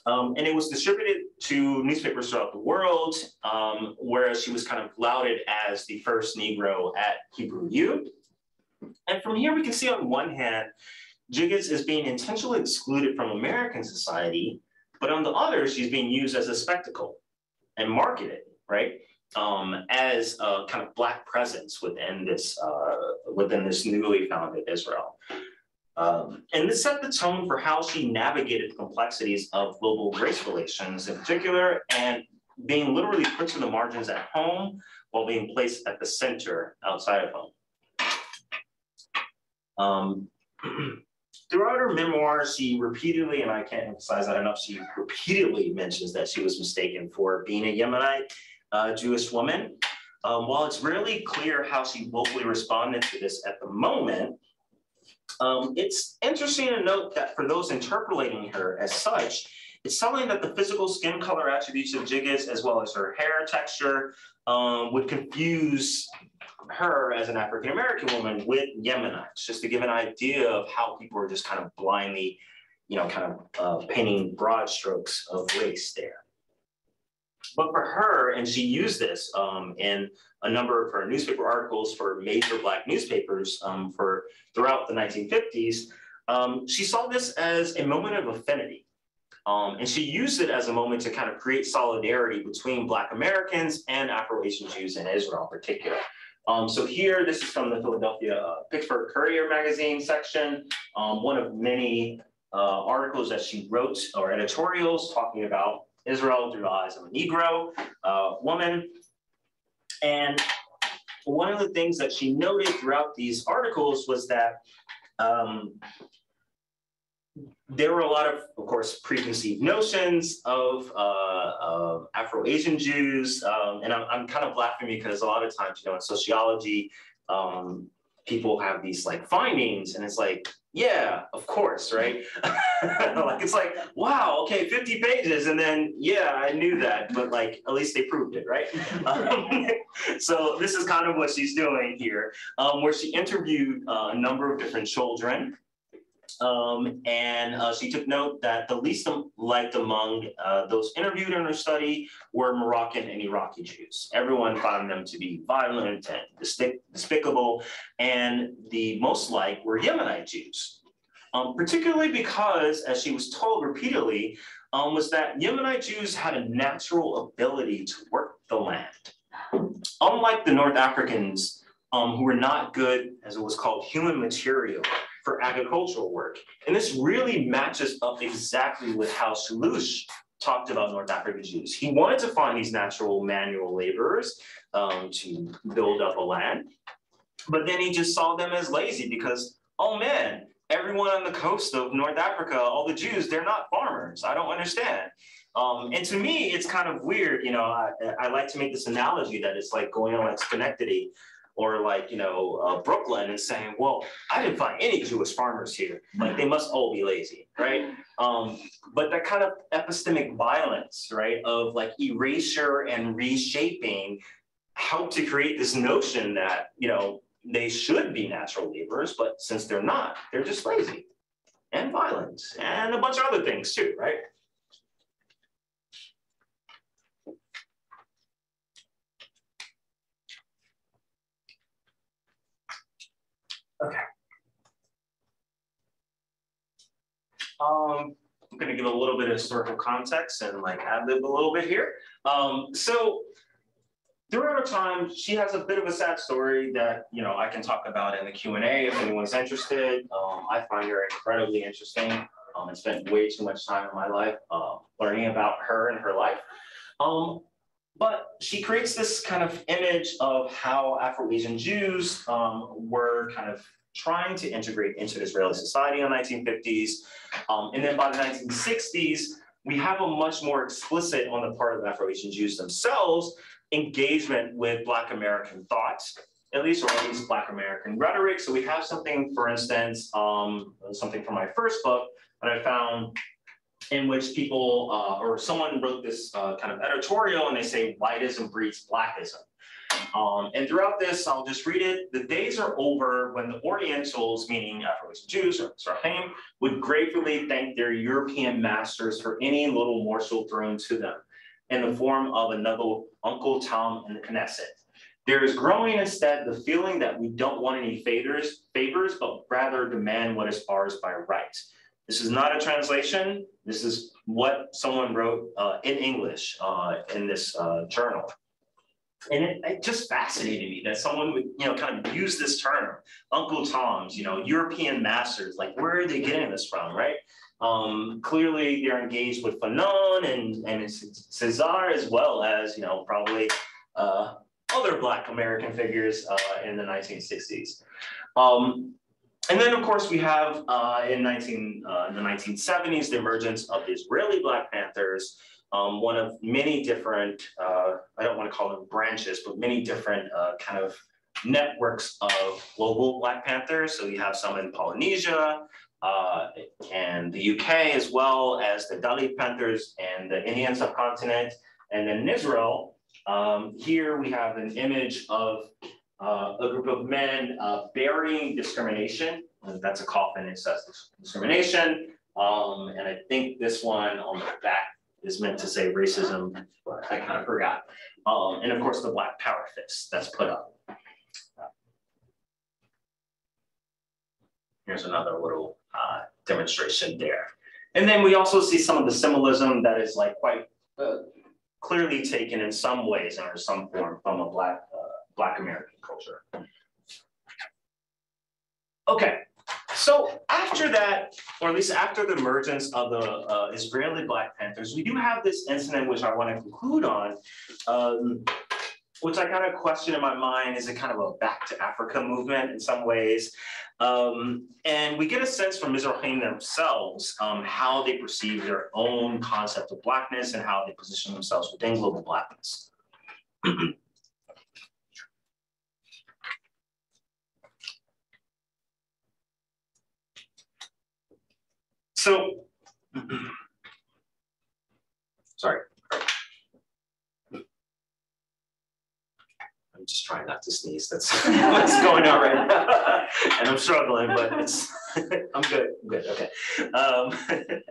Um, and it was distributed to newspapers throughout the world, um, whereas she was kind of lauded as the first Negro at Hebrew U. And from here, we can see on one hand, Jiggetts is being intentionally excluded from American society, but on the other, she's being used as a spectacle and marketed, right? Um, as a kind of black presence within this uh, within this newly founded Israel. Um, and this set the tone for how she navigated the complexities of global race relations in particular, and being literally put to the margins at home while being placed at the center outside of home. Um, throughout her memoir, she repeatedly, and I can't emphasize that enough, she repeatedly mentions that she was mistaken for being a Yemenite uh, Jewish woman. Um, while it's rarely clear how she vocally responded to this at the moment, um, it's interesting to note that for those interpolating her as such, it's telling that the physical skin color attributes of Jiggetts, as well as her hair texture, um, would confuse her as an African American woman with Yemenites, just to give an idea of how people are just kind of blindly, you know, kind of uh, painting broad strokes of race there. But for her, and she used this um, in a number of her newspaper articles for major Black newspapers um, for throughout the 1950s, um, she saw this as a moment of affinity. Um, and she used it as a moment to kind of create solidarity between Black Americans and Afro-Asian Jews in Israel in particular. Um, so here, this is from the Philadelphia uh, Pittsburgh Courier magazine section, um, one of many uh, articles that she wrote or editorials talking about Israel through the eyes of a Negro uh, woman. And one of the things that she noted throughout these articles was that um, there were a lot of, of course, preconceived notions of, uh, of Afro-Asian Jews. Um, and I'm, I'm kind of laughing because a lot of times, you know, in sociology, um, people have these like findings and it's like, yeah, of course, right? like it's like, wow, okay, 50 pages, and then yeah, I knew that, but like at least they proved it, right? Um, so this is kind of what she's doing here, um, where she interviewed uh, a number of different children um, and uh, she took note that the least liked among uh, those interviewed in her study were Moroccan and Iraqi Jews. Everyone found them to be violent and despicable, and the most liked were Yemenite Jews. Um, particularly because, as she was told repeatedly, um, was that Yemenite Jews had a natural ability to work the land. Unlike the North Africans, um, who were not good, as it was called, human material, for agricultural work. And this really matches up exactly with how Slouschz talked about North African Jews. He wanted to find these natural manual laborers um, to build up a land, but then he just saw them as lazy because, oh man, everyone on the coast of North Africa, all the Jews, they're not farmers. I don't understand. Um, and to me, it's kind of weird. You know, I, I like to make this analogy that it's like going on like Schenectady or like you know uh, Brooklyn and saying, well, I didn't find any Jewish farmers here. Like they must all be lazy, right? Um, but that kind of epistemic violence, right, of like erasure and reshaping, helped to create this notion that you know they should be natural laborers, but since they're not, they're just lazy and violent and a bunch of other things too, right? Okay. Um, I'm going to give a little bit of historical context and like ad lib a little bit here. Um, so throughout her time, she has a bit of a sad story that you know I can talk about in the Q and A if anyone's interested. Um, I find her incredibly interesting. Um, and spent way too much time in my life uh, learning about her and her life. Um, but she creates this kind of image of how Afro-Asian Jews um, were kind of trying to integrate into Israeli society in the 1950s. Um, and then by the 1960s, we have a much more explicit on the part of Afro-Asian Jews themselves engagement with Black American thought, at least, or at least Black American rhetoric. So we have something, for instance, um, something from my first book that I found in which people uh, or someone wrote this uh, kind of editorial and they say whiteism breeds blackism. Um, and throughout this, I'll just read it. The days are over when the Orientals, meaning Afro-Asian Jews or Mizrahim, would gratefully thank their European masters for any little morsel thrown to them in the form of another Uncle Tom in the Knesset. There is growing instead the feeling that we don't want any favors, favors, but rather demand what is ours by right. This is not a translation. This is what someone wrote uh, in English uh, in this uh, journal. And it, it, just fascinated me that someone would, you know, kind of use this term, Uncle Tom's, you know, European masters. Like, where are they getting this from, right? Um, clearly, they're engaged with Fanon and and Césaire as well as, you know, probably uh, other Black American figures uh, in the 1960s. Um, and then, of course, we have uh, in 19, uh, the 1970s, the emergence of the Israeli Black Panthers, um, one of many different, uh, I don't want to call them branches, but many different uh, kind of networks of global Black Panthers. So you have some in Polynesia uh, and the UK, as well as the Dalit Panthers and the Indian subcontinent. And then in Israel, um, here we have an image of uh, a group of men uh, burying discrimination. That's a coffin, it says discrimination. Um, and I think this one on the back is meant to say racism, but I kind of forgot. Um, and of course, the Black Power fist that's put up. Here's another little uh, demonstration there. And then we also see some of the symbolism that is like quite uh, clearly taken in some ways or some form from a Black, uh, Black American culture. Okay, so after that, or at least after the emergence of the uh, Israeli Black Panthers, we do have this incident which I want to conclude on, um, which I kind of question in my mind, is it kind of a back to Africa movement in some ways? Um, and we get a sense from Mizrahim themselves um, how they perceive their own concept of Blackness and how they position themselves within global Blackness. So, sorry. I'm just trying not to sneeze. That's what's going on right now. and I'm struggling, but it's, I'm good, I'm good, okay. Um,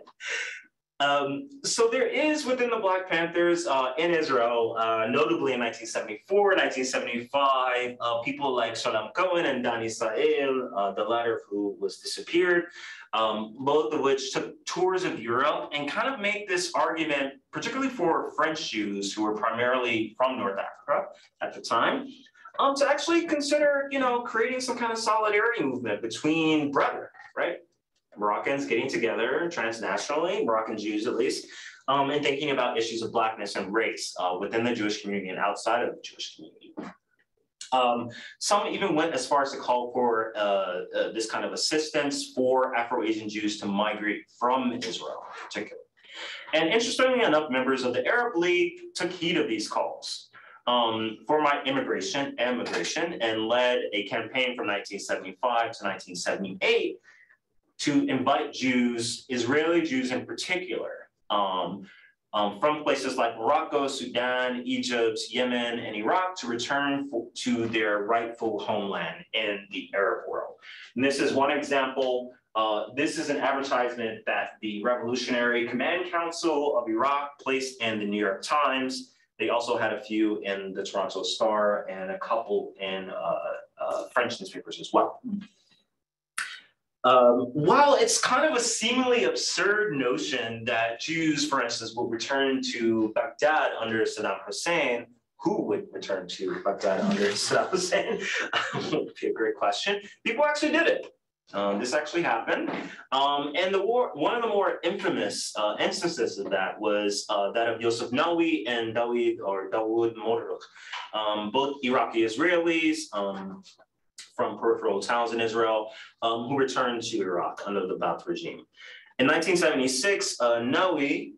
um, so there is within the Black Panthers uh, in Israel, uh, notably in 1974, 1975, uh, people like Shalom Cohen and Dan Israel, uh, the latter of who was disappeared, um, both of which took tours of Europe and kind of make this argument, particularly for French Jews who were primarily from North Africa at the time, um, to actually consider, you know, creating some kind of solidarity movement between brethren, right? Moroccans getting together transnationally, Moroccan Jews at least, um, and thinking about issues of blackness and race uh, within the Jewish community and outside of the Jewish community. Um, some even went as far as to call for uh, uh, this kind of assistance for Afro-Asian Jews to migrate from Israel in particular. And interestingly enough, members of the Arab League took heed of these calls um, for my immigration, immigration, and led a campaign from 1975 to 1978 to invite Jews, Israeli Jews in particular, um, um, from places like Morocco, Sudan, Egypt, Yemen, and Iraq to return for, to their rightful homeland in the Arab world. And this is one example. Uh, this is an advertisement that the Revolutionary Command Council of Iraq placed in the New York Times. They also had a few in the Toronto Star and a couple in uh, uh, French newspapers as well. Um, while it's kind of a seemingly absurd notion that Jews, for instance, will return to Baghdad under Saddam Hussein, who would return to Baghdad under Saddam Hussein? would be a great question. People actually did it. Um, this actually happened. Um, and the war, one of the more infamous uh, instances of that was uh, that of Yosef Nawi and Dawid or Dawood Morduk, um, both Iraqi Israelis, um, from peripheral towns in Israel um, who returned to Iraq under the Ba'ath regime. In 1976, uh, Nawi,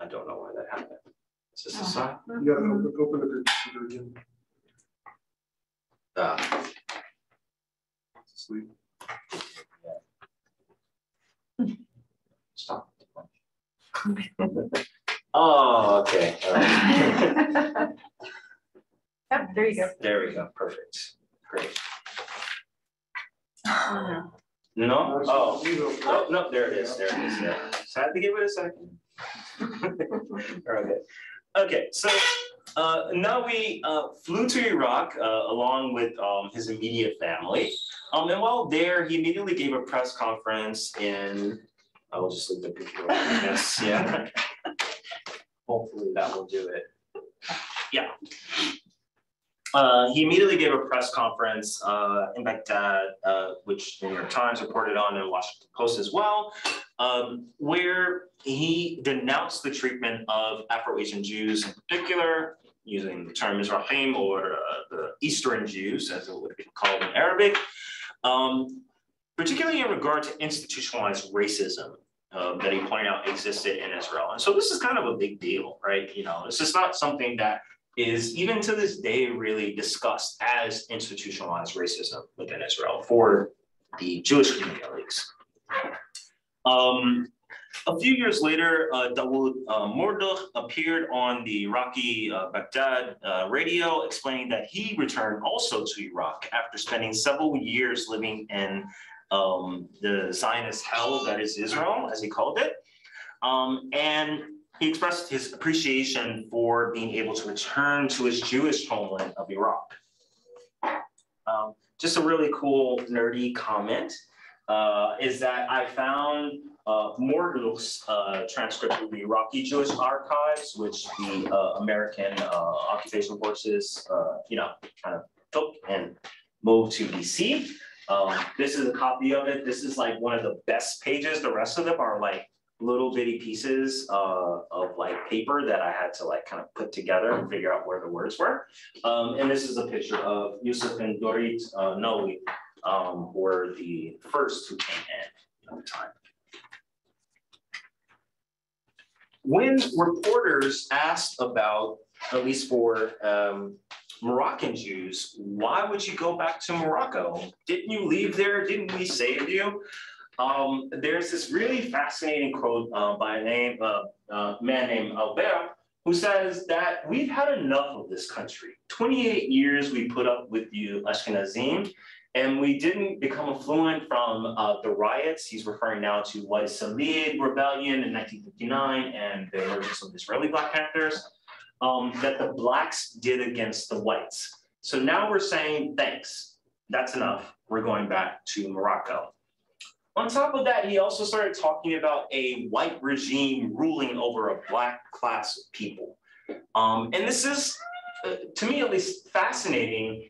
I don't know why that happened. Is this a sign? Yeah, open, open the computer again. Uh, Sleep. stop. Oh, okay. All right. Yep, there you go. There we go. Perfect. Great. No? Oh. Oh. No, there it is, there it is, yeah. Just had to give it a second. Okay, okay, so uh, we uh, flew to Iraq uh, along with um, his immediate family. Um, and while there, he immediately gave a press conference in, I will just leave the picture, yes, yeah. Hopefully that will do it. Yeah. Uh, he immediately gave a press conference uh, in Baghdad, uh, which the New York Times reported on and Washington Post as well, um, where he denounced the treatment of Afro-Asian Jews in particular, using the term Mizrahim or uh, the Eastern Jews, as it would be called in Arabic, um, particularly in regard to institutionalized racism. Uh, that he pointed out existed in Israel. And so this is kind of a big deal, right? You know, this is not something that is even to this day really discussed as institutionalized racism within Israel for the Jewish community at least. Um, a few years later, uh, Dawood uh, appeared on the Iraqi uh, Baghdad uh, radio explaining that he returned also to Iraq after spending several years living in um, the Zionist hell that is Israel, as he called it. Um, and he expressed his appreciation for being able to return to his Jewish homeland of Iraq. Um, just a really cool nerdy comment uh, is that I found uh, Morgul's uh, transcript of the Iraqi Jewish archives, which the uh, American uh, occupation forces, uh, you know, kind of took and moved to DC. Um, this is a copy of it. This is like one of the best pages. The rest of them are like little bitty pieces uh, of like paper that I had to like kind of put together and figure out where the words were. Um, and this is a picture of Yusuf and Dorit uh, Noe, um, were the first who came in at the time. When reporters asked about, at least for um, Moroccan Jews, why would you go back to Morocco? Didn't you leave there? Didn't we save you? Um, there's this really fascinating quote uh, by a name, uh, uh, man named Albert, who says that we've had enough of this country. 28 years we put up with you Ashkenazim, and we didn't become affluent from uh, the riots. He's referring now to Wadi Salib rebellion in 1959 and the emergence of Israeli Black Panthers um, that the blacks did against the whites. So now we're saying, thanks, that's enough. We're going back to Morocco. On top of that, he also started talking about a white regime ruling over a black class of people. Um, and this is, uh, to me at least, fascinating,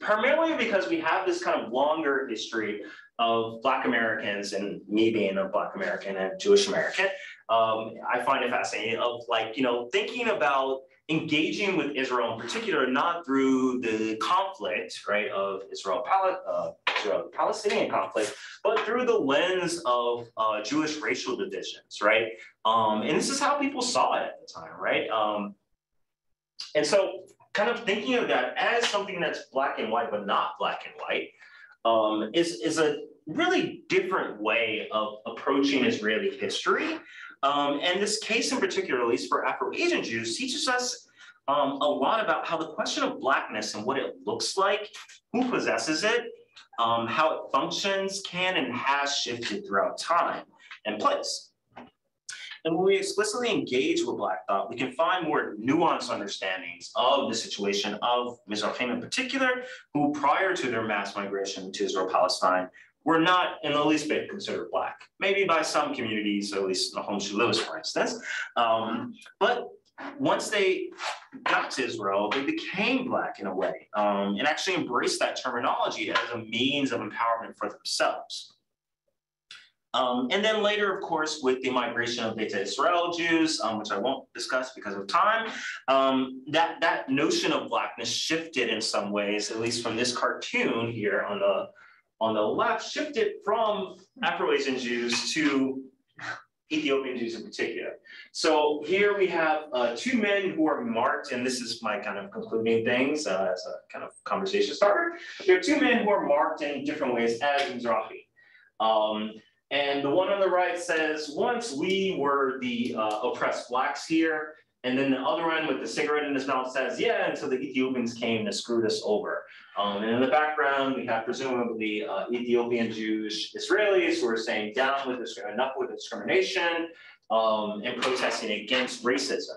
primarily because we have this kind of longer history of Black Americans and me being a Black American and Jewish American. Um, I find it fascinating of like, you know, thinking about engaging with Israel in particular, not through the conflict, right, of Israel, uh, Israel Palestinian conflict, but through the lens of uh, Jewish racial divisions, right? Um, and this is how people saw it at the time, right? Um, and so, kind of thinking of that as something that's black and white, but not black and white, um, is, is a really different way of approaching Israeli history um, and this case in particular, at least for Afro-Asian Jews, teaches us um, a lot about how the question of Blackness and what it looks like, who possesses it, um, how it functions, can and has shifted throughout time and place. And when we explicitly engage with Black thought, we can find more nuanced understandings of the situation of Mizrahim in particular, who prior to their mass migration to Israel-Palestine were not in the least bit considered black, maybe by some communities, at least Nahum Slouschz, for instance. Um, but once they got to Israel, they became black in a way um, and actually embraced that terminology as a means of empowerment for themselves. Um, and then later, of course, with the migration of Beta Israel Jews, um, which I won't discuss because of time, um, that, that notion of blackness shifted in some ways, at least from this cartoon here on the on the left shifted from Afro-Asian Jews to Ethiopian Jews in particular. So here we have uh, two men who are marked, and this is my kind of concluding things uh, as a kind of conversation starter. There are two men who are marked in different ways as Mizrahi. Um, and the one on the right says, once we were the uh, oppressed blacks here, and then the other one with the cigarette in his mouth says, yeah, and so the Ethiopians came to screw us over. Um, and in the background, we have presumably uh, Ethiopian Jewish Israelis who are saying down with this, enough with discrimination um, and protesting against racism.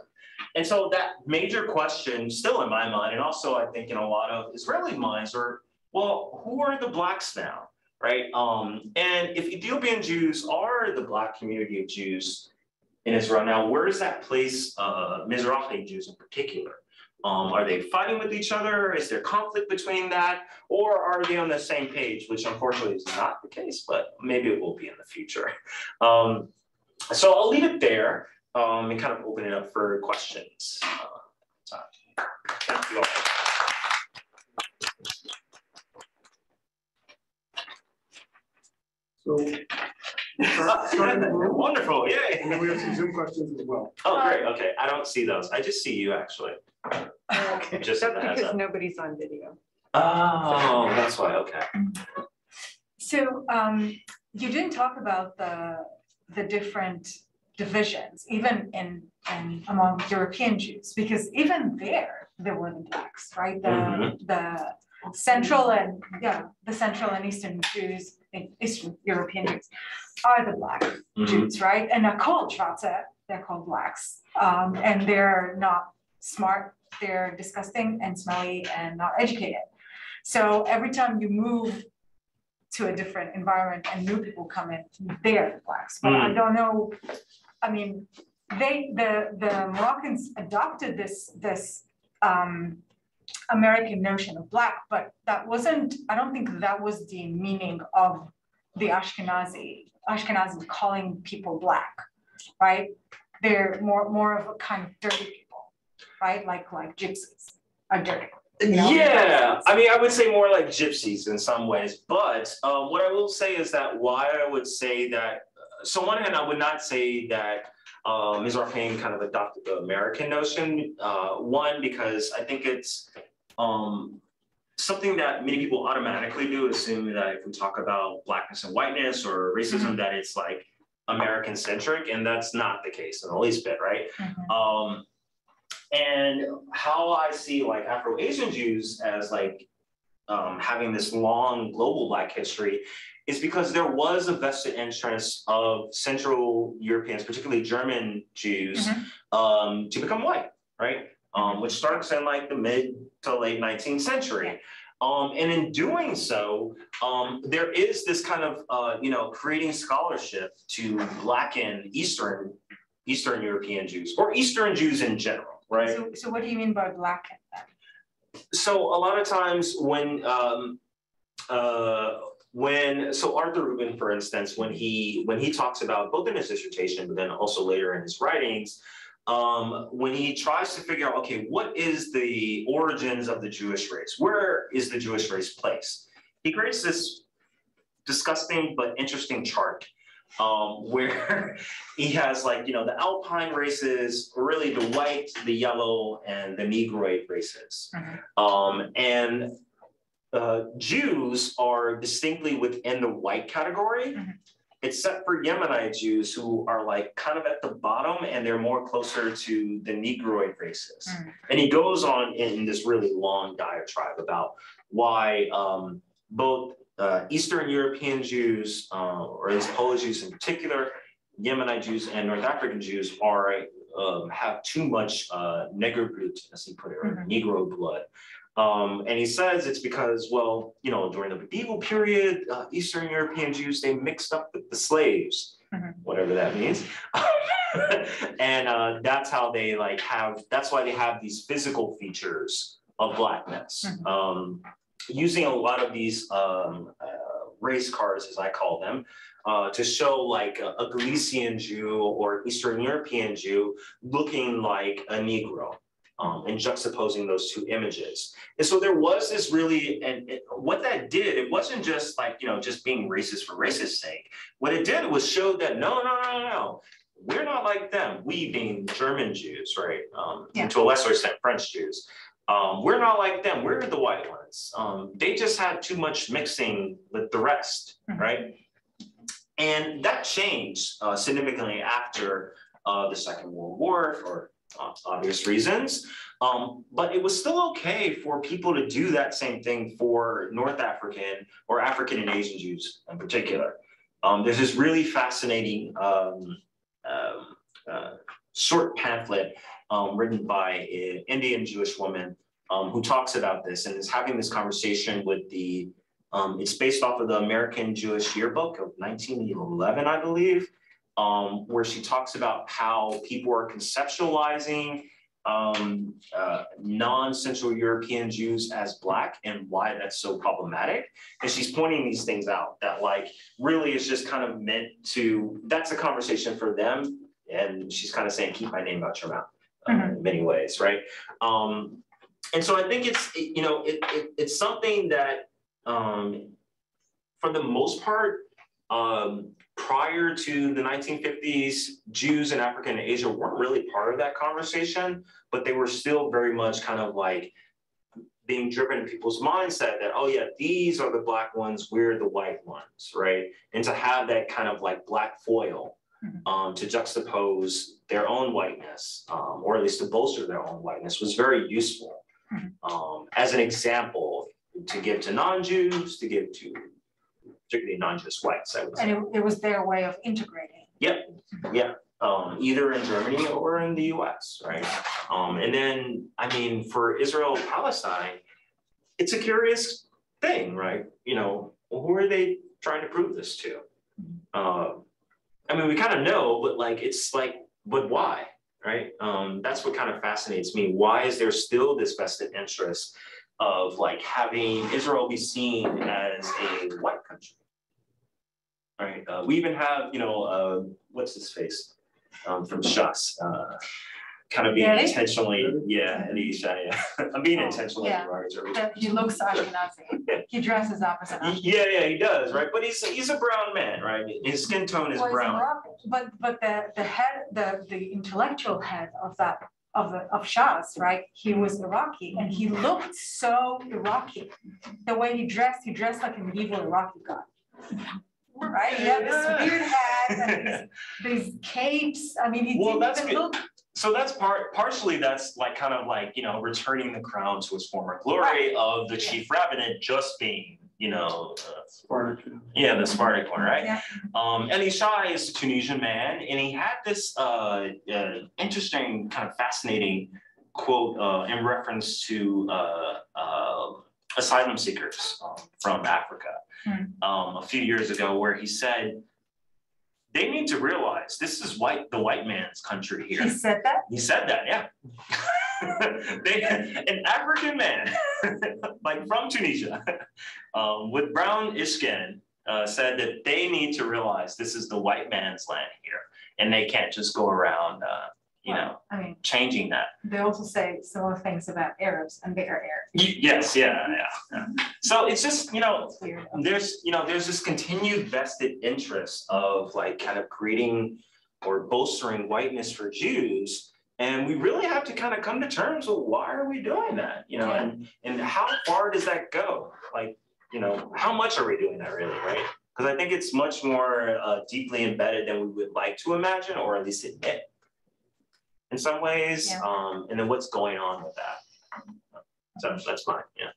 And so that major question still in my mind, and also I think in a lot of Israeli minds are, well, who are the blacks now, right? Um, and if Ethiopian Jews are the black community of Jews in Israel now, where does that place uh, Mizrahi Jews in particular? Um, are they fighting with each other? Is there conflict between that? Or are they on the same page, which unfortunately is not the case, but maybe it will be in the future. Um, so I'll leave it there um, and kind of open it up for questions. Thank you all. So, Wonderful, yay. And then we have some Zoom questions as well. Oh, great, okay, I don't see those. I just see you actually. Okay. Just as a heads Because up. nobody's on video. Oh, that's why, okay. So um, you didn't talk about the, the different divisions, even in, in among European Jews, because even there, there were the blacks, right? The, Mhm. the central and, yeah, the central and eastern Jews, and Eastern European Jews are the black Mhm. Jews, right? And are called Schwarze they're called blacks. Um, and they're not smart, they're disgusting and smelly and not educated. So every time you move to a different environment and new people come in, they're the blacks. But I don't know, I mean, they, the, the Moroccans adopted this, this um, American notion of black, but that wasn't, I don't think that was the meaning of the Ashkenazi, Ashkenazi calling people black, right? They're more, more of a kind of dirty people, right? Like, like gypsies are dirty. Yeah, I mean, I would say more like gypsies in some ways, but um, what I will say is that why I would say that. So on one hand, I would not say that um, Ms. Kind of adopted the American notion. Uh, one, because I think it's um, something that many people automatically do, assume that if we talk about blackness and whiteness or racism, that it's like American centric, and that's not the case in the least bit, right? Mhm. Um, and how I see like Afro-Asian Jews as like um, having this long global Black history is because there was a vested interest of Central Europeans, particularly German Jews, um, to become white, right? Um, which starts in like the mid to late 19th century. Um, and in doing so, um, there is this kind of, uh, you know, creating scholarship to Blacken Eastern, Eastern European Jews or Eastern Jews in general, right? So, so what do you mean by black then? So a lot of times when, um, uh, when, so Arthur Ruppin, for instance, when he, when he talks about both in his dissertation, but then also later in his writings, um, when he tries to figure out, okay, what is the origins of the Jewish race? Where is the Jewish race placed? He creates this disgusting but interesting chart um, where he has like, you know, the Alpine races, really the white, the yellow, and the Negroid races. Um, and uh, Jews are distinctly within the white category, Mhm. except for Yemenite Jews who are like kind of at the bottom and they're more closer to the Negroid races. Mm. And he goes on in this really long diatribe about why um, both uh, Eastern European Jews, uh, or at least Polish Jews in particular, Yemenite Jews and North African Jews are um, have too much uh, Negerblut, as he put it, or Mhm. Negro blood. Um, and he says it's because, well, you know, during the medieval period, uh, Eastern European Jews they mixed up with the slaves, Mhm. whatever that means, and uh, that's how they like have. That's why they have these physical features of blackness. Mhm. Um, using a lot of these um, uh, race cards, as I call them, uh, to show like a, a Galician Jew or Eastern European Jew looking like a Negro. Um, and juxtaposing those two images. And so there was this really, and it- what that did, it wasn't just like, you know, just being racist for racist sake. What it did was show that no, no, no, no, no, we're not like them. We being German Jews, right? Um, Yeah. and to a lesser extent, French Jews. Um, we're not like them. We're the white ones. Um, they just had too much mixing with the rest, Mhm. right? And that changed uh, significantly after uh, the Second World War for uh, obvious reasons. Um, but it was still okay for people to do that same thing for North African or African and Asian Jews in particular. Um, there's this really fascinating um, um, uh, short pamphlet um, written by an Indian Jewish woman um, who talks about this and is having this conversation with the, it's based off of the American Jewish Yearbook of 1911, I believe, um, where she talks about how people are conceptualizing um, uh, non-Central European Jews as Black and why that's so problematic. And she's pointing these things out that like really is just kind of meant to, that's a conversation for them. And she's kind of saying, keep my name out your mouth uh, in many ways, right? Um, and so I think it's, you know, it, it, it's something that um, for the most part, um, prior to the 1950s, Jews in Africa and Asia weren't really part of that conversation, but they were still very much kind of like being driven in people's mindset that, oh yeah, these are the black ones, we're the white ones, right? And to have that kind of like black foil Mhm. um, to juxtapose their own whiteness, um, or at least to bolster their own whiteness, was very useful. Mhm. Um, as an example, to give to non-Jews, to give to particularly non-Jewish whites, I would say. And it, it was their way of integrating. Yeah, um, either in Germany or in the US, right? Um, and then, I mean, for Israel Palestine, it's a curious thing, right? You know, who are they trying to prove this to? Uh, I mean, we kind of know, but like, it's like, but why, right? Um, that's what kind of fascinates me. Why is there still this vested interest of like having Israel be seen as a white country? Right. Uh, we even have, you know, uh, what's his face um, from Shas, uh, kind of being intentionally, yeah, Elisha, yeah. I'm being Oh, intentionally yeah. derogatory. He looks Ashkenazi. He dresses opposite. Yeah, yeah, he does, right? But he's he's a brown man, right? His skin tone is Well, brown. But, but the, the head, the, the intellectual head of that, of the, of Shas, right? He was Iraqi and he looked so Iraqi. The way he dressed, he dressed like a medieval Iraqi guy. Right? He had this weird hat and these, these capes. I mean, he Well, didn't that's even good. look, So that's part partially that's like kind of like, you know, returning the crown to its former glory of the chief rabbinate just being, you know, uh, Spartak. yeah, the Spartak one, right? Yeah. Um, Eli Yishai is a Tunisian man, and he had this uh, uh, interesting, kind of fascinating quote uh, in reference to uh, uh, asylum seekers um, from Africa Hmm. um, a few years ago, where he said, "They need to realize this is white, the white man's country here." he said that. He said that, yeah. they, an African man, like from Tunisia, um, with brown skin, uh, said that they need to realize this is the white man's land here, and they can't just go around, uh, you know, I mean, changing that. they also say similar things about Arabs and they are Arabs. Yes, yeah, yeah, yeah. So it's just, you know, there's you know there's this continued vested interest of like kind of creating or bolstering whiteness for Jews and we really have to kind of come to terms with why are we doing that you know and and how far does that go like you know how much are we doing that really right because I think it's much more uh, deeply embedded than we would like to imagine or at least admit in some ways Yeah. um, and then what's going on with that so that's mine yeah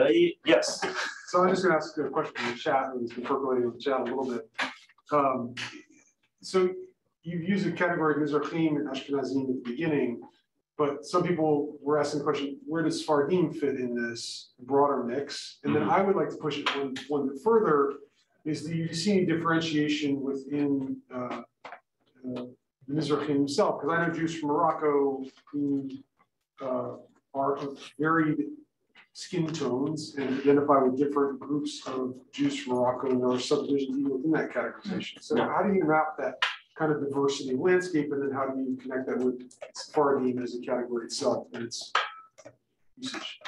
uh, yes So I'm just gonna ask a question in the chat, and it's been percolating in the chat a little bit. Um, So you've used the category Mizrachim and Ashkenazim at the beginning, but some people were asking the question, where does Sfardim fit in this broader mix? And then Mhm. I would like to push it one, one bit further, is do you see any differentiation within uh, uh, the Mizrachim himself? Because I know Jews from Morocco who uh, are of varied skin tones and identify with different groups of Jews from Morocco, and there are subdivisions even within that categorization. So how do you map that kind of diversity landscape, and then how do you connect that with Sephardim as a category itself and its usage?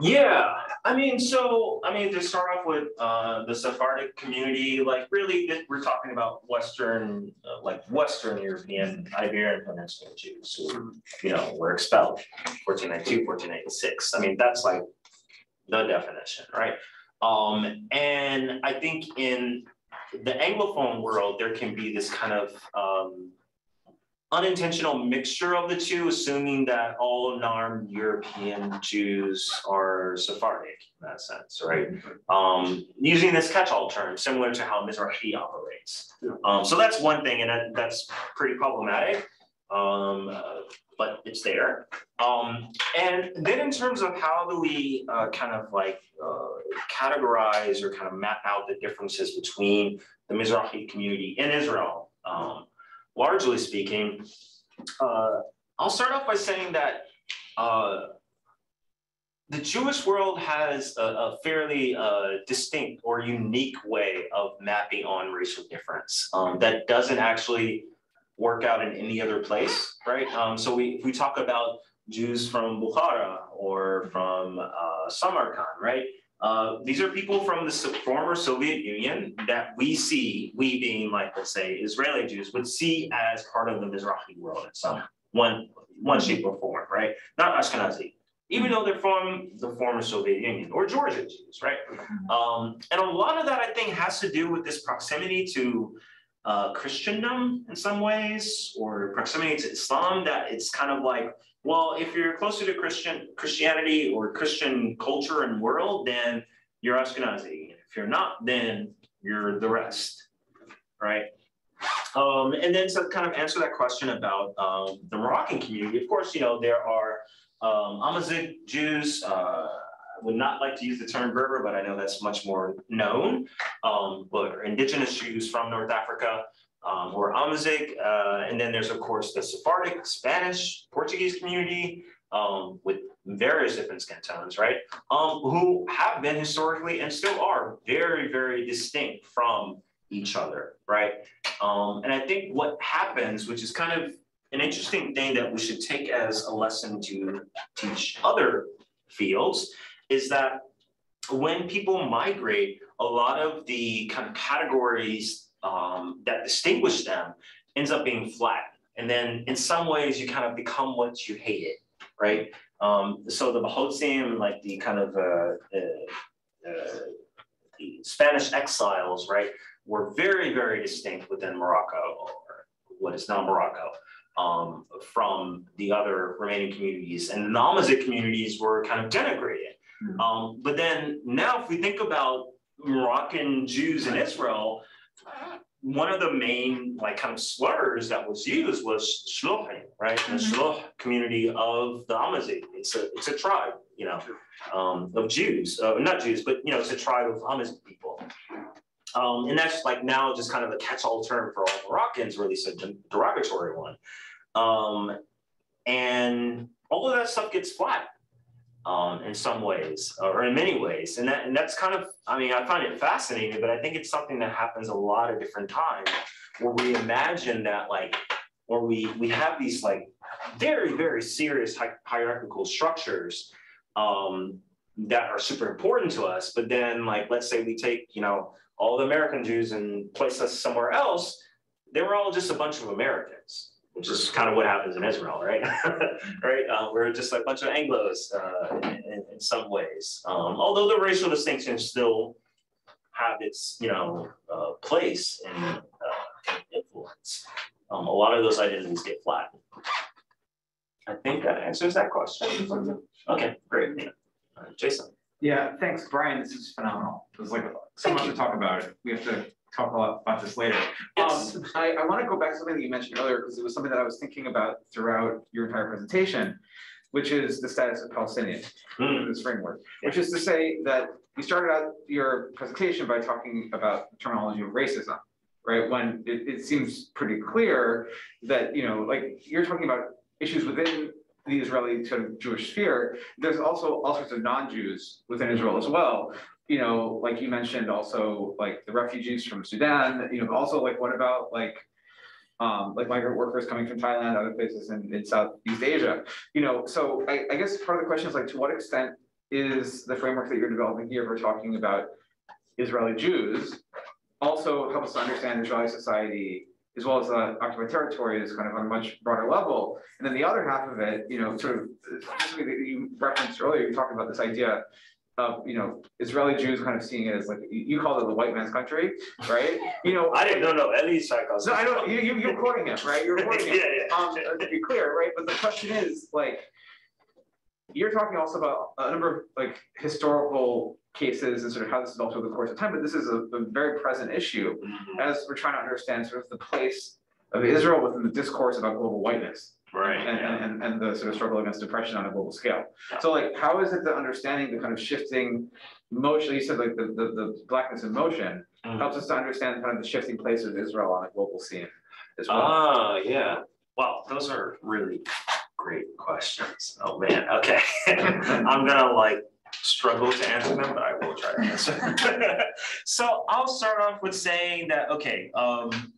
Yeah, I mean, so, I mean, to start off with, uh, the Sephardic community, like, really, we're talking about Western, uh, like, Western European, Iberian Peninsula Jews who, you know, were expelled 1492, 1496. I mean, that's like the definition, right? Um, and I think in the Anglophone world, there can be this kind of, um, unintentional mixture of the two, assuming that all non European Jews are Sephardic in that sense, right? Um, using this catch-all term, similar to how Mizrahi operates. Um, so that's one thing, and that, that's pretty problematic. Um, uh, but it's there. Um, and then in terms of how do we uh, kind of like uh, categorize or kind of map out the differences between the Mizrahi community in Israel, um, largely speaking, uh, I'll start off by saying that uh, the Jewish world has a, a fairly uh, distinct or unique way of mapping on racial difference um, that doesn't actually work out in any other place, right? Um, so we, if we talk about Jews from Bukhara or from uh, Samarkand, right? Uh, these are people from the former Soviet Union that we see, we being like, let's say, Israeli Jews, would see as part of the Mizrahi world in some one, one shape or form, right? Not Ashkenazi, even though they're from the former Soviet Union or Georgia Jews, right? Um, and a lot of that, I think, has to do with this proximity to uh, Christendom in some ways, or proximity to Islam. That it's kind of like, well, if you're closer to Christian Christianity or Christian culture and world, then you're Ashkenazi. If you're not, then you're the rest, right? Um, and then to kind of answer that question about um, the Moroccan community, of course, you know, there are um, Amazigh Jews. Uh, I would not like to use the term Berber, but I know that's much more known. Um, but indigenous Jews from North Africa um, or Amazigh. Uh, and then there's, of course, the Sephardic, Spanish, Portuguese community um, with various different skin tones, right? Um, who have been historically and still are very, very distinct from each other, right? Um, and I think what happens, which is kind of an interesting thing that we should take as a lesson to teach other fields, is that when people migrate, a lot of the kind of categories um, that distinguish them ends up being flat. And then in some ways, you kind of become what you hated, right? Um, so the Bahotsim, like the kind of uh, uh, uh, the Spanish exiles, right, were very, very distinct within Morocco, or what is now Morocco, um, from the other remaining communities. And the Amazigh communities were kind of denigrated. Mm. Um, but then now, if we think about Moroccan Jews in Israel, one of the main like kind of slurs that was used was shluchim, right? Mm-hmm. The shluch community of the Amazigh. It's a it's a tribe, you know, um, of Jews, uh, not Jews, but you know, it's a tribe of Amazigh people. Um, and that's like now just kind of a catch-all term for all Moroccans, or at least a derogatory one. Um, and all of that stuff gets flat um, in some ways, or in many ways. And, that, and that's kind of, I mean, I find it fascinating, but I think it's something that happens a lot of different times where we imagine that like, or we, we have these like very, very serious hi hierarchical structures um, that are super important to us. But then like, let's say we take, you know, all the American Jews and place us somewhere else, they were all just a bunch of Americans which is kind of what happens in Israel, right? right? Uh, we're just a bunch of Anglos uh, in, in, some ways. Um, although the racial distinctions still have its, you know, uh, place and uh, influence. Um, a lot of those identities get flattened. I think that answers that question. Okay, great. Jason. Yeah, thanks, Bryan. This is phenomenal. There's like so much to talk about. We have to talk a lot about this later. Yes. Um, I, I want to go back to something that you mentioned earlier because it was something that I was thinking about throughout your entire presentation, which is the status of Palestinians mm. this framework, which is to say that you started out your presentation by talking about the terminology of racism, right? When it, it seems pretty clear that, you know, like you're talking about issues within the Israeli sort of Jewish sphere, there's also all sorts of non-Jews within Israel as well you know, like you mentioned also like the refugees from Sudan, you know, also like what about like um, like migrant workers coming from Thailand, other places in, in Southeast Asia, you know, so I, I guess part of the question is like, to what extent is the framework that you're developing here for talking about Israeli Jews also help us to understand Israeli society as well as the occupied territories kind of on a much broader level. And then the other half of it, you know, sort of you referenced earlier, you talked about this idea of you know Israeli Jews kind of seeing it as like you call it the white man's country, right? You know, I didn't know no Eli. No, I don't. You, you you're quoting him, right? You're quoting him. yeah, yeah. Um, to be clear, right? But the question is like, you're talking also about a number of like historical cases and sort of how this is over the course of time. But this is a, a very present issue mm-hmm. as we're trying to understand sort of the place of Israel within the discourse about global whiteness. Right. And, yeah. and, and the sort of struggle against depression on a global scale. Yeah. So like, how is it the understanding the kind of shifting motion, you said like the, the, the blackness in motion, mm. helps us to understand kind of the shifting place of Israel on a global scene as well? Ah, yeah. Well, those are really great questions. Oh man, okay. I'm gonna like struggle to answer them, but I will try to answer. so I'll start off with saying that, okay, um,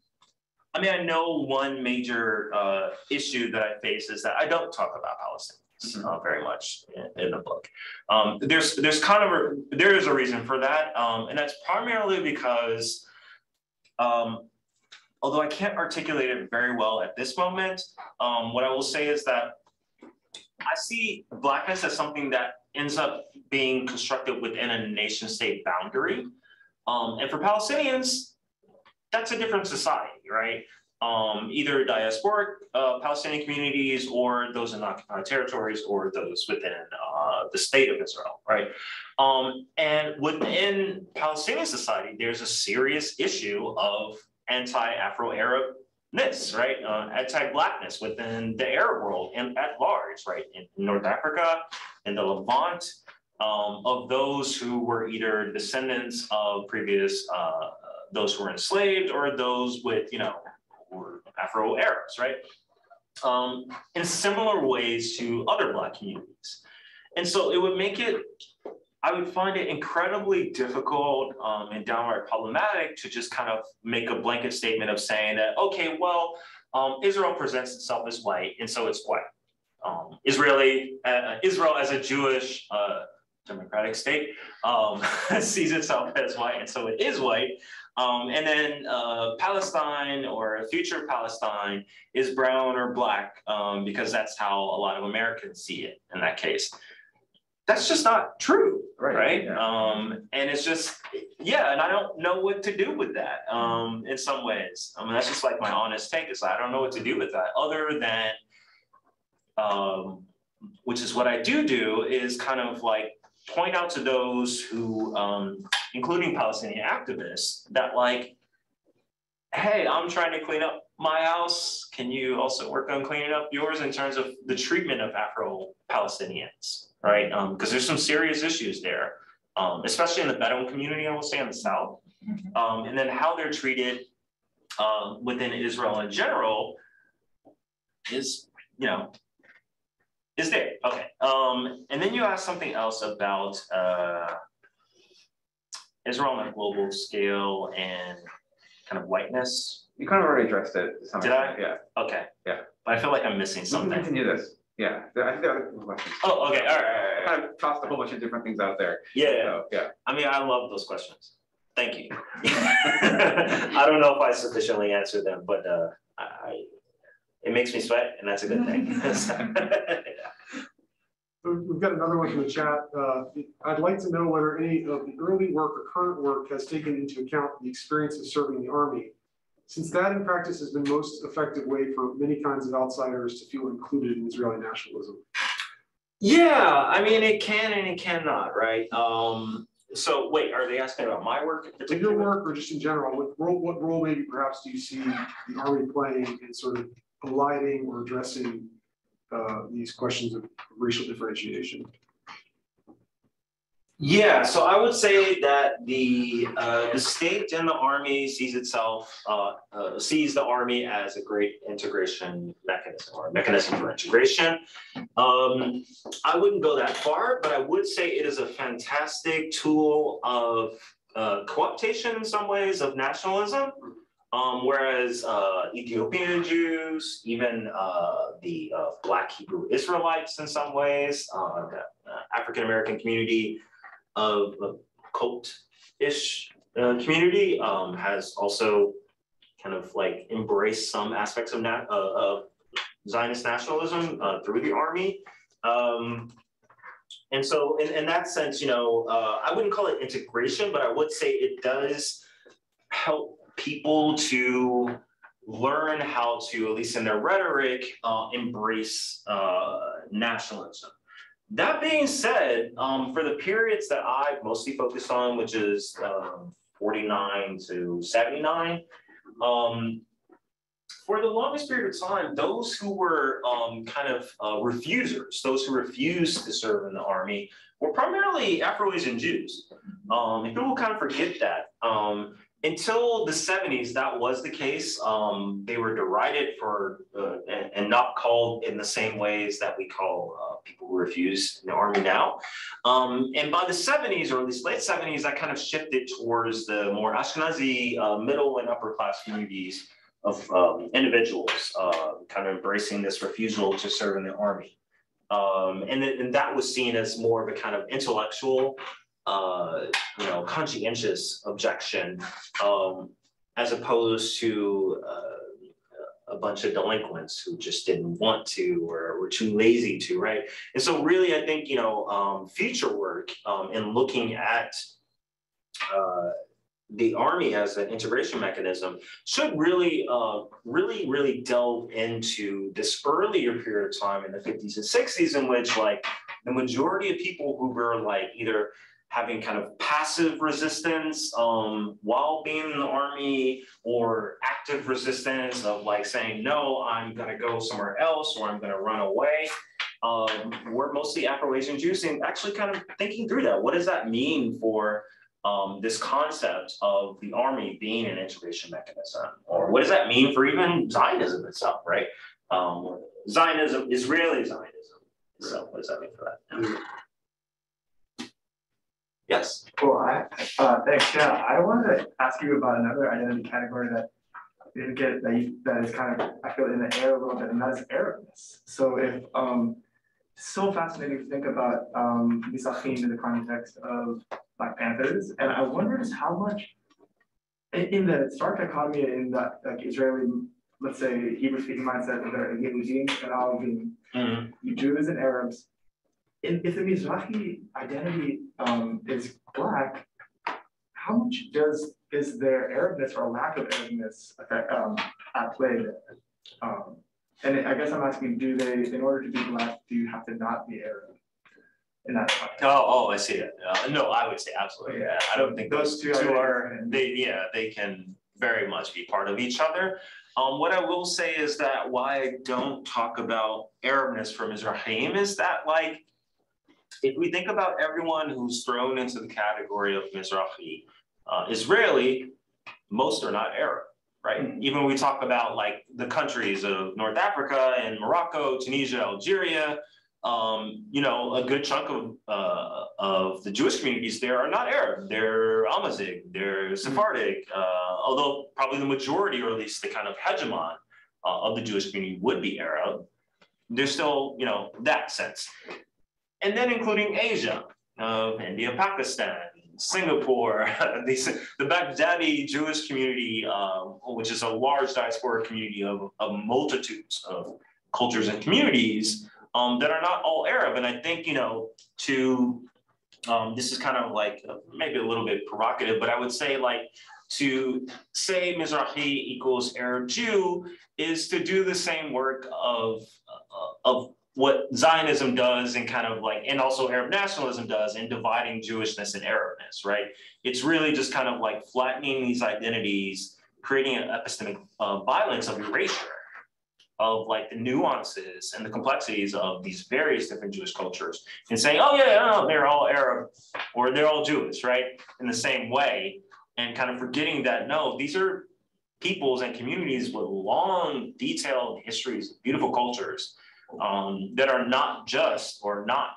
I mean, I know one major uh, issue that I face is that I don't talk about Palestinians mm-hmm. uh, very much in, in the book. Um, there's there's kind of a, there is a reason for that, um, and that's primarily because um, although I can't articulate it very well at this moment, um, what I will say is that I see blackness as something that ends up being constructed within a nation state boundary. Um, and for Palestinians, that's a different society, right? Um, either diasporic uh, Palestinian communities or those in occupied territories or those within uh, the state of Israel, right? Um, and within Palestinian society, there's a serious issue of anti-Afro-Arab this, right? Uh, anti-blackness within the Arab world and at large, right? In North Africa, in the Levant, um, of those who were either descendants of previous uh, those who were enslaved or those with, you know, were Afro-Arabs, right? Um, in similar ways to other Black communities. And so it would make it, I would find it incredibly difficult um, and downright problematic to just kind of make a blanket statement of saying that, okay, well, um, Israel presents itself as white, and so it's white. Um, Israeli, uh, Israel as a Jewish uh, democratic state um, sees itself as white, and so it is white. Um, and then uh, Palestine or a future Palestine is brown or black um, because that's how a lot of Americans see it in that case. That's just not true, Right, right? yeah. Um, and it's just, yeah, and I don't know what to do with that um, in some ways. I mean, that's just like my honest take is I don't know what to do with that other than, um, which is what I do do, is kind of like point out to those who, um, including Palestinian activists, that like, hey, I'm trying to clean up my house. Can you also work on cleaning up yours in terms of the treatment of Afro-Palestinians, right? Because there's some serious issues there, um, especially in the Bedouin community, I will say in the South. Um, and then how they're treated um, within Israel in general is, you know, is there. Okay. Um, and then you asked something else about uh, Israel on a global scale and kind of whiteness. You kind of already addressed it to some Did extent, yeah. Okay. Yeah. But I feel like I'm missing We can something. continue this, yeah, I think there are questions. Oh, okay. All right. All right, all right. Kind of tossed a whole bunch of different things out there, Yeah, yeah. so, yeah. I mean, I love those questions. Thank you. I don't know if I sufficiently answered them, but uh, I, I, it makes me sweat, and that's a good thing. We've got another one from the chat. Uh, I'd like to know whether any of the early work or current work has taken into account the experience of serving the Army. Since that in practice has been most effective way for many kinds of outsiders to feel included in Israeli nationalism. yeah, I mean, it can and it cannot, right? Um, so wait, are they asking about my work in your work or just in general, what role, what role maybe perhaps do you see the Army playing in sort of alighting or addressing uh, these questions of racial differentiation? Yeah, so I would say that the uh, the state and the army sees itself uh, uh, sees the army as a great integration mechanism or mechanism for integration. Um, I wouldn't go that far, but I would say it is a fantastic tool of uh, co-optation in some ways of nationalism. Um, whereas uh, Ethiopian Jews, even uh, the uh, Black Hebrew Israelites in some ways, uh, the uh, African American community of cult-ish uh, community um, has also kind of like embraced some aspects of, na- of Zionist nationalism through the army. Um, and so in, in that sense, you know, I wouldn't call it integration, but I would say it does help people to learn how to, at least in their rhetoric, uh, embrace uh, nationalism. That being said, um, for the periods that I've mostly focused on, which is um, 49 to 79, um, for the longest period of time, those who were um, kind of uh, refusers, those who refused to serve in the army, were primarily Afro-Asian Jews. Um, and people kind of forget that. Until the 70s, that was the case. Um, they were derided for uh, and, and not called in the same ways that we call uh, people who refuse in the army now. Um, and by the 70s, or at least late 70s, that kind of shifted towards the more Ashkenazi uh, middle and upper class communities of um, individuals uh, kind of embracing this refusal to serve in the army. Um, and, th- and that was seen as more of a kind of intellectual uh, you know, conscientious objection, um, as opposed to uh, a bunch of delinquents who just didn't want to or were too lazy to, right? And so, really, I think you know, um, future work um, in looking at uh, the army as an integration mechanism should really, uh, really, really delve into this earlier period of time in the 50s and 60s, in which like the majority of people who were like either having kind of passive resistance um, while being in the army or active resistance of like saying, no, I'm gonna go somewhere else or I'm gonna run away. Um, we're mostly Afro-Asian Jews and actually kind of thinking through that. What does that mean for um, this concept of the army being an integration mechanism? Or what does that mean for even Zionism itself, right? Um, Zionism, Israeli Zionism. So what does that mean for that? Yes. Cool, I, uh, thanks, yeah, I wanted to ask you about another identity category that you didn't get, that you, that is kind of, I feel in the air a little bit, and that is Arabness. So if, um, so fascinating to think about, um, Mizrahim in the context of Black Panthers, and I wonder just how much in, the stark dichotomy in that, like Israeli, let's say Hebrew speaking mindset the Yehudim and all being Mhm. Jews and Arabs, if, the Mizrahi identity um, is black, how much does is their Arabness or lack of Arabness um, at play there? Um, and I guess I'm asking, do they, in order to be black, do you have to not be Arab? In that context? Oh, oh, I see it. Uh, no, I would say absolutely. Yeah, I don't think those Those two two are, they, yeah, they can very much be part of each other. Um, what I will say is that why I don't talk about Arabness for Mizrahim is that like, if we think about everyone who's thrown into the category of Mizrahi, uh, Israeli, most are not Arab, right? Mhm. Even when we talk about like the countries of North Africa and Morocco, Tunisia, Algeria, um, you know, a good chunk of uh, of the Jewish communities there are not Arab. They're Amazigh, they're Sephardic. Uh, although probably the majority, or at least the kind of hegemon uh, of the Jewish community, would be Arab. There's still, you know, that sense, and then including Asia, uh, India, Pakistan. Singapore, these, the Baghdadi Jewish community, um, which is a large diaspora community of, of multitudes of cultures and communities, um, that are not all Arab. And I think, you know, to, um, this is kind of like uh, maybe a little bit provocative, but I would say like to say Mizrahi equals Arab Jew is to do the same work of, uh, of what Zionism does and kind of like, and also Arab nationalism does in dividing Jewishness and Arabness, right? It's really just kind of like flattening these identities, creating an epistemic uh, violence of erasure of like the nuances and the complexities of these various different Jewish cultures and saying, oh yeah, no, they're all Arab or they're all Jewish, right? In the same way, and kind of forgetting that no, these are peoples and communities with long, detailed histories, beautiful cultures um, that are not just or not,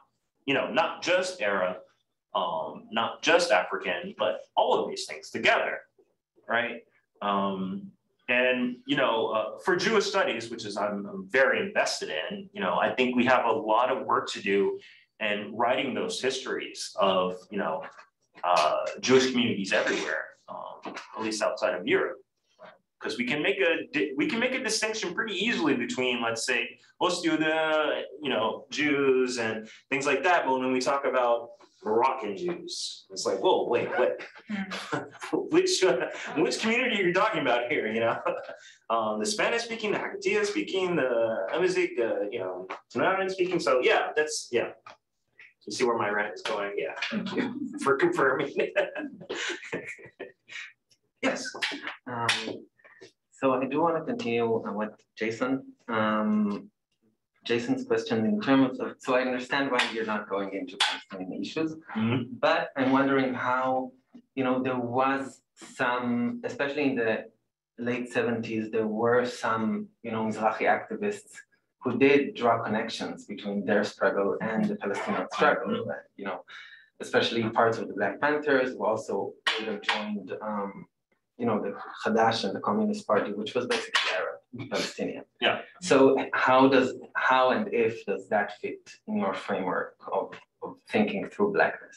you know, not just Arab, um, not just African, but all of these things together, right? Um, and you know, uh, for Jewish studies, which is I'm, I'm very invested in, you know, I think we have a lot of work to do in writing those histories of you know uh, Jewish communities everywhere, um, at least outside of Europe, because we can make a we can make a distinction pretty easily between, let's say, Ostjuden, you know, Jews and things like that. But when we talk about Moroccan Jews, it's like, whoa, wait, wait, which uh, which community are you talking about here? You know, um, the Spanish speaking, the Haketia speaking, the Amazigh, uh, you know, Tanarian speaking. So yeah, that's yeah. You see where my rant is going? Yeah. Thank you for confirming. yes. Um, so I do want to continue with Jason. Um, Jason's question in terms of, so I understand why you're not going into Palestinian issues, Mhm. but I'm wondering how, you know, there was some, especially in the late seventies, there were some, you know, Mizrahi activists who did draw connections between their struggle and the Palestinian struggle, that, you know, especially parts of the Black Panthers who also joined, um, you know, the Hadash and the Communist Party, which was basically Arab Palestinian. Yeah. So how does, how and if does that fit in your framework of, of thinking through blackness?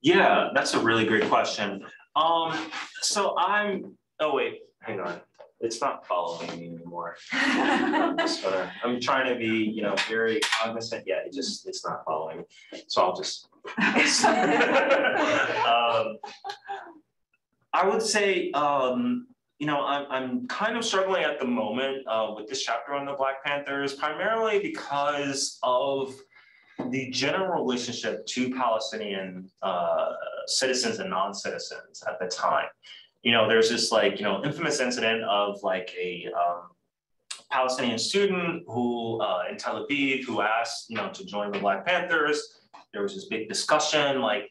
Yeah, that's a really great question. Um, so I'm, oh wait, hang on. It's not following me anymore. I'm just gonna- I'm trying to be, you know, very cognizant. Yeah, it just, it's not following. me. So I'll just. Um, I would say, um, you know, I'm, I'm kind of struggling at the moment uh, with this chapter on the Black Panthers, primarily because of the general relationship to Palestinian uh, citizens and non-citizens at the time. you know, there's this like, you know, infamous incident of like a um, Palestinian student who uh, in Tel Aviv who asked, you know, to join the Black Panthers. There was this big discussion, like,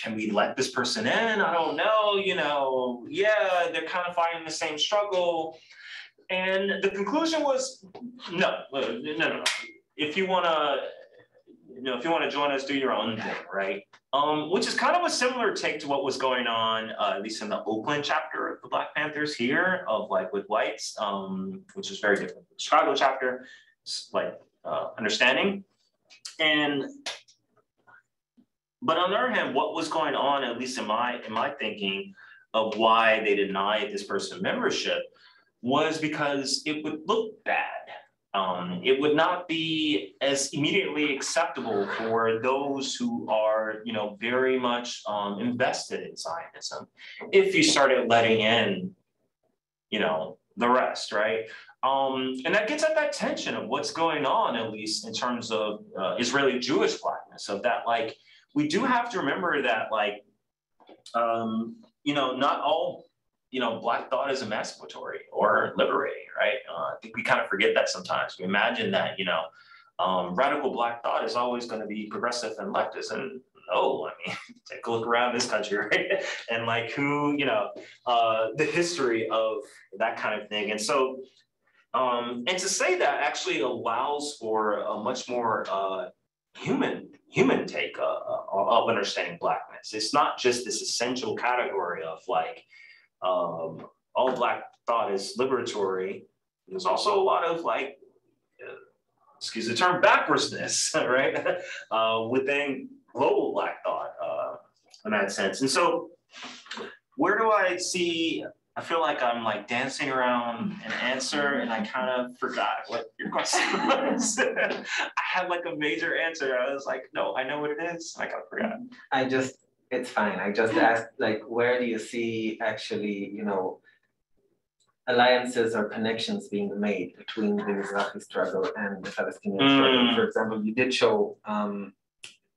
can we let this person in? I don't know, you know, yeah, they're kind of fighting the same struggle. And the conclusion was, no, uh, no, no, no. If you wanna, you know, if you wanna join us, do your own thing, right? Um, which is kind of a similar take to what was going on, uh, at least in the Oakland chapter of the Black Panthers here, of like with whites, um, which is very different from the Chicago chapter, like uh, understanding. And but on the other hand, what was going on, at least in my in my thinking, of why they denied this person membership was because it would look bad. Um, it would not be as immediately acceptable for those who are, you know, very much um, invested in Zionism. If you started letting in, you know, the rest, right? Um, and that gets at that tension of what's going on, at least in terms of uh, Israeli Jewish blackness, of that, like, we do have to remember that, like, um, you know, not all, you know, Black thought is emancipatory or liberating, right? Uh, I think we kind of forget that sometimes. We imagine that, you know, um, radical Black thought is always going to be progressive and leftist, and no, I mean, take a look around this country, right? and like who, you know, uh, the history of that kind of thing. And so, um, and to say that actually allows for a much more uh, human human take uh, uh, of understanding blackness. It's not just this essential category of like um, all black thought is liberatory. There's also a lot of like, uh, excuse the term, backwardsness, right, uh, within global black thought uh, in that sense. And so, where do I see I feel like I'm like dancing around an answer and I kind of forgot what your question was. I had like a major answer. I was like, no, I know what it is. I kind of forgot. I just, it's fine. I just asked, like, where do you see actually, you know, alliances or connections being made between the Israeli struggle and the Palestinian mm. struggle? For example, you did show um,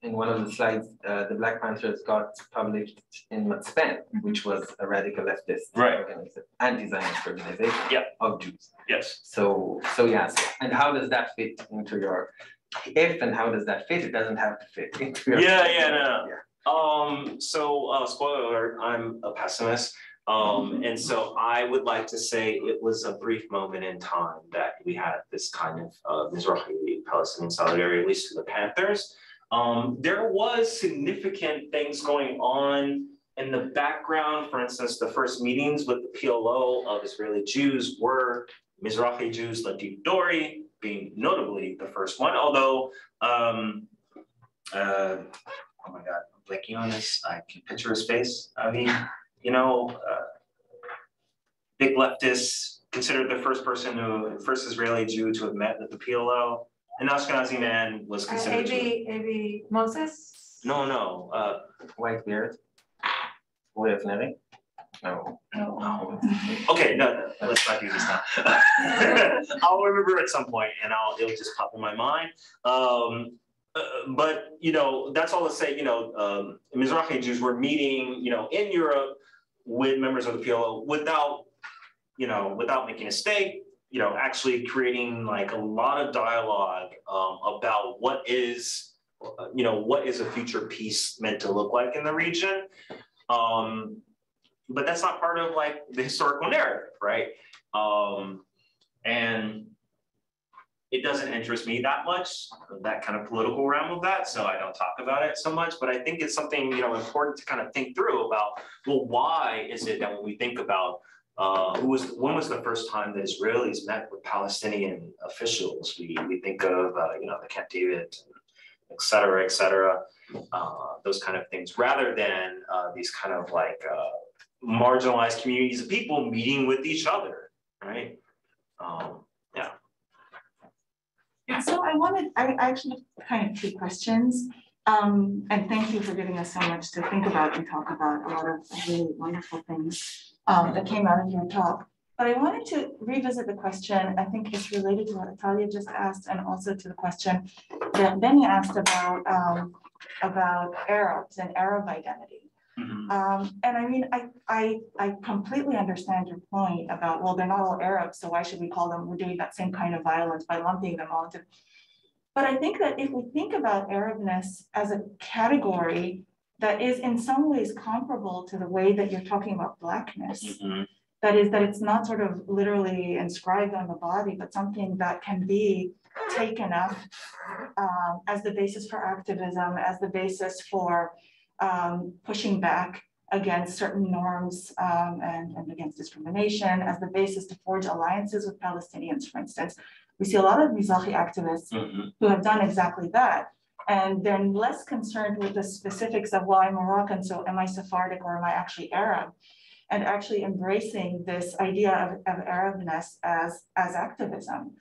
in one of the slides, uh, the Black Panthers got published in Matzpen, mm-hmm. which was a radical leftist right. organization, anti-Zionist organization of Jews. Yes. So, so yes. And how does that fit into your? If and how does that fit? It doesn't have to fit into your. Yeah, yeah, no. Yeah. Um. So, uh, spoiler alert: I'm a pessimist. Um, and so I would like to say it was a brief moment in time that we had this kind of uh, Mizrahi Palestinian solidarity, at least to the Panthers. Um, there was significant things going on in the background. For instance, the first meetings with the PLO of Israeli Jews were Mizrahi Jews, Latif Dori being notably the first one, although, um, uh, oh my God, I'm blanking on this. I can picture his face. I mean, you know, uh, big leftists considered the first person who, first Israeli Jew to have met with the PLO an Ashkenazi man was Uh, considered. Avi, Avi Moses? No, no, uh, White beard. With Nelly? No. No. okay, no, no, let's not do this now. I'll remember at some point and I'll, it'll just pop in my mind. Um, uh, but, you know, that's all to say, you know, um, Mizrahi Jews were meeting, you know, in Europe with members of the PLO without, you know, without making a stake, you know, actually creating like a lot of dialogue um, about what is, you know, what is a future peace meant to look like in the region. Um, but that's not part of like the historical narrative, right? Um, and it doesn't interest me that much, that kind of political realm of that. So I don't talk about it so much, but I think it's something, you know, important to kind of think through about, well, why is it that when we think about uh, who was when was the first time that Israelis met with Palestinian officials? We, we think of uh, you know the Camp David, et cetera, et cetera, uh, those kind of things, rather than uh, these kind of like uh, marginalized communities of people meeting with each other, right? Um, yeah. Yeah. So I wanted, I actually kind of two questions. Um, and thank you for giving us so much to think about and talk about a lot of really wonderful things um, that came out of your talk. But I wanted to revisit the question, I think it's related to what Natalia just asked and also to the question that Benny asked about, um, about Arabs and Arab identity. Mhm. Um, and I mean, I, I, I completely understand your point about, well, they're not all Arabs, so why should we call them, we're doing that same kind of violence by lumping them all into. But I think that if we think about Arabness as a category that is in some ways comparable to the way that you're talking about blackness, Mhm. that is that it's not sort of literally inscribed on the body, but something that can be taken up um, as the basis for activism, as the basis for um, pushing back against certain norms um, and, and against discrimination, as the basis to forge alliances with Palestinians, for instance. We see a lot of Mizrahi activists Mhm. who have done exactly that. And they're less concerned with the specifics of, well, I'm Moroccan, so am I Sephardic or am I actually Arab? And actually embracing this idea of, of Arabness as, as activism,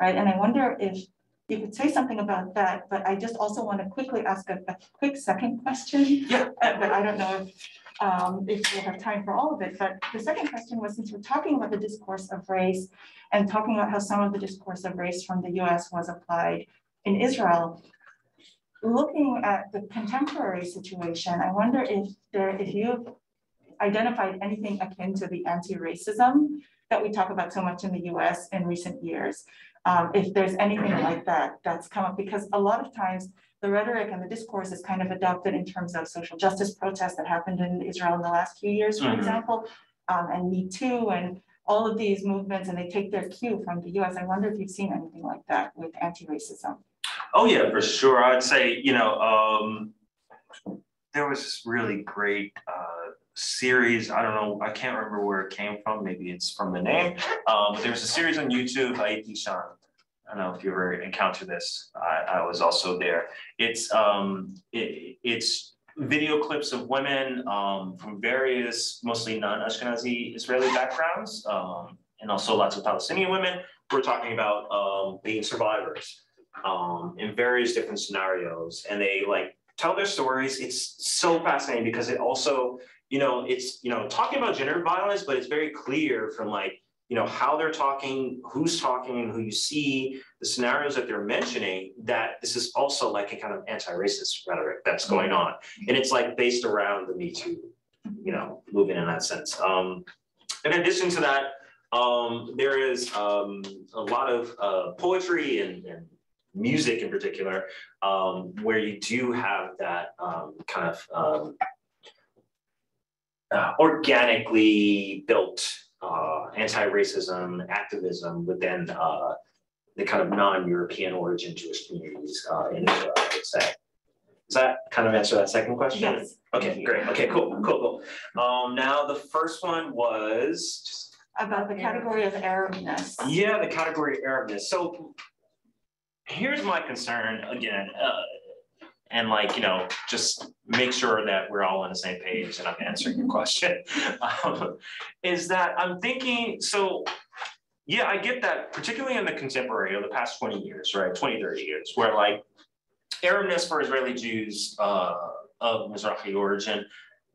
right? And I wonder if you could say something about that, but I just also want to quickly ask a, a quick second question. Yeah. Uh, But I don't know if, um, if we'll have time for all of it, but the second question was, since we're talking about the discourse of race and talking about how some of the discourse of race from the US was applied in Israel, looking at the contemporary situation, I wonder if there, if you've identified anything akin to the anti-racism that we talk about so much in the US in recent years. Um, if there's anything like that that's come up, because a lot of times the rhetoric and the discourse is kind of adopted in terms of social justice protests that happened in Israel in the last few years, for Mhm. example, um, and Me Too and all of these movements, and they take their cue from the US. I wonder if you've seen anything like that with anti-racism. Oh, yeah, for sure. I'd say, you know, um, there was this really great uh, series. I don't know, I can't remember where it came from. Maybe it's from the name. Um, but there's a series on YouTube. I don't know if you ever encountered this. I, I was also there. It's um, it, it's video clips of women um, from various, mostly non-Ashkenazi Israeli backgrounds, um, and also lots of Palestinian women. We're talking about um, being survivors um, in various different scenarios, and they like tell their stories. It's so fascinating because it also, you know, it's you know talking about gender violence, but it's very clear from like you know how they're talking, who's talking, and who you see, the scenarios that they're mentioning. That this is also like a kind of anti-racist rhetoric that's going on, and it's like based around the Me Too, you know, movement in that sense. Um, in addition to that, um, there is um, a lot of uh, poetry and, and music in particular, um, where you do have that um, kind of um, uh, organically built uh, anti-racism activism within uh, the kind of non-European origin Jewish communities uh, in Israel, I would say. Does that kind of answer that second question? Yes. Okay, great. Okay, cool, cool, cool. Um, now the first one was About the category of Arabness. yeah, the category of Arabness. So here's my concern again, uh, and like, you know, just make sure that we're all on the same page and I'm answering your question. Um, is that I'm thinking, so yeah, I get that, particularly in the contemporary of the past 20 years, right? 20, 30 years, where like Arabness for Israeli Jews uh, of Mizrahi origin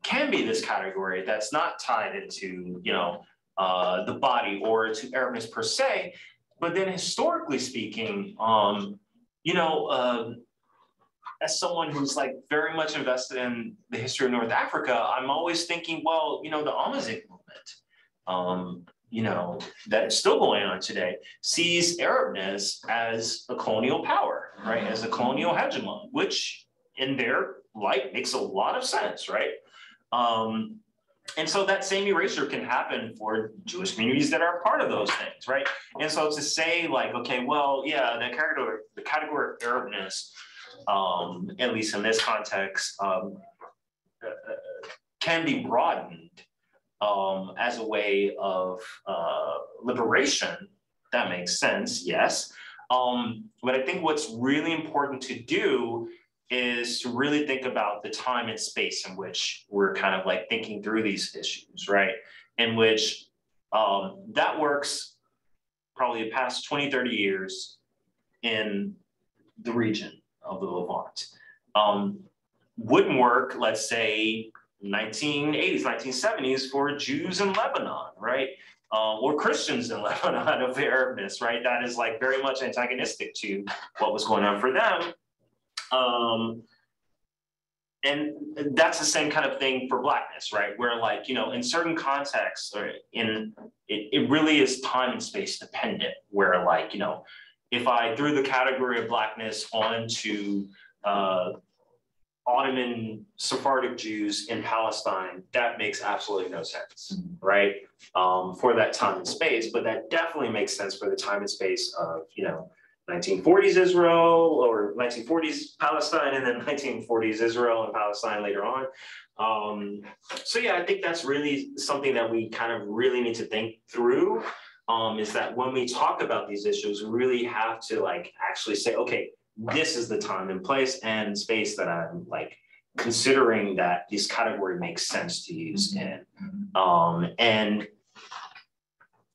can be this category that's not tied into, you know, uh, the body or to Arabness per se. But then historically speaking, um, you know, um, as someone who's like very much invested in the history of North Africa, I'm always thinking, well, you know, the Amazigh movement, um, you know, that is still going on today, sees Arabness as a colonial power, right? As a colonial hegemon, which in their light makes a lot of sense, right? Um, and so that same erasure can happen for Jewish communities that are part of those things, right? And so to say like, okay, well, yeah, the category, the category of Arabness, um, at least in this context, um, uh, can be broadened um, as a way of uh, liberation. That makes sense, yes. Um, but I think what's really important to do is to really think about the time and space in which we're kind of like thinking through these issues, right? In which um, that works probably the past 20, 30 years in the region of the Levant. Um, wouldn't work, let's say, 1980s, 1970s for Jews in Lebanon, right? Um, or Christians in Lebanon of Arabness, right? That is like very much antagonistic to what was going on for them. Um, and that's the same kind of thing for blackness, right? Where like, you know, in certain contexts or in, it, it really is time and space dependent, where like, you know, if I threw the category of blackness onto uh, Ottoman Sephardic Jews in Palestine, that makes absolutely no sense, right? Um, for that time and space, but that definitely makes sense for the time and space of, you know, 1940s Israel or 1940s Palestine and then 1940s Israel and Palestine later on. Um, so yeah, I think that's really something that we kind of really need to think through. Um, is that when we talk about these issues, we really have to like actually say, okay, this is the time and place and space that I'm like considering that this category makes sense to use in. Um, and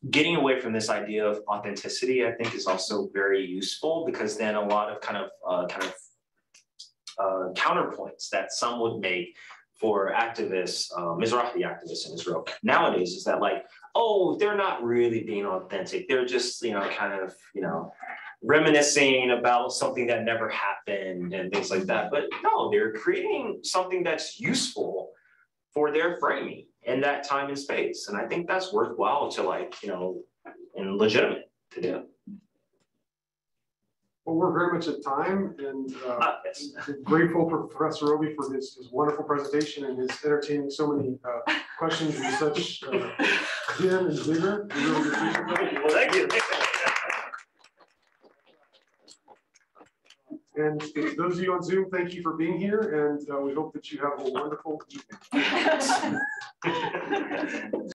getting away from this idea of authenticity, I think is also very useful because then a lot of kind of uh, kind of uh, counterpoints that some would make for activists, uh, Mizrahi activists in Israel nowadays is that like, oh, they're not really being authentic. They're just, you know, kind of, you know, reminiscing about something that never happened and things like that. But no, they're creating something that's useful for their framing in that time and space. And I think that's worthwhile to like, you know, and legitimate to do. Well, we're very much at time and uh, Uh, yes. grateful for Professor Roby for his, his wonderful presentation and his entertaining so many uh, questions in such uh, and vigor. Really. Well, thank you. And those of you on Zoom, thank you for being here and uh, we hope that you have a wonderful evening.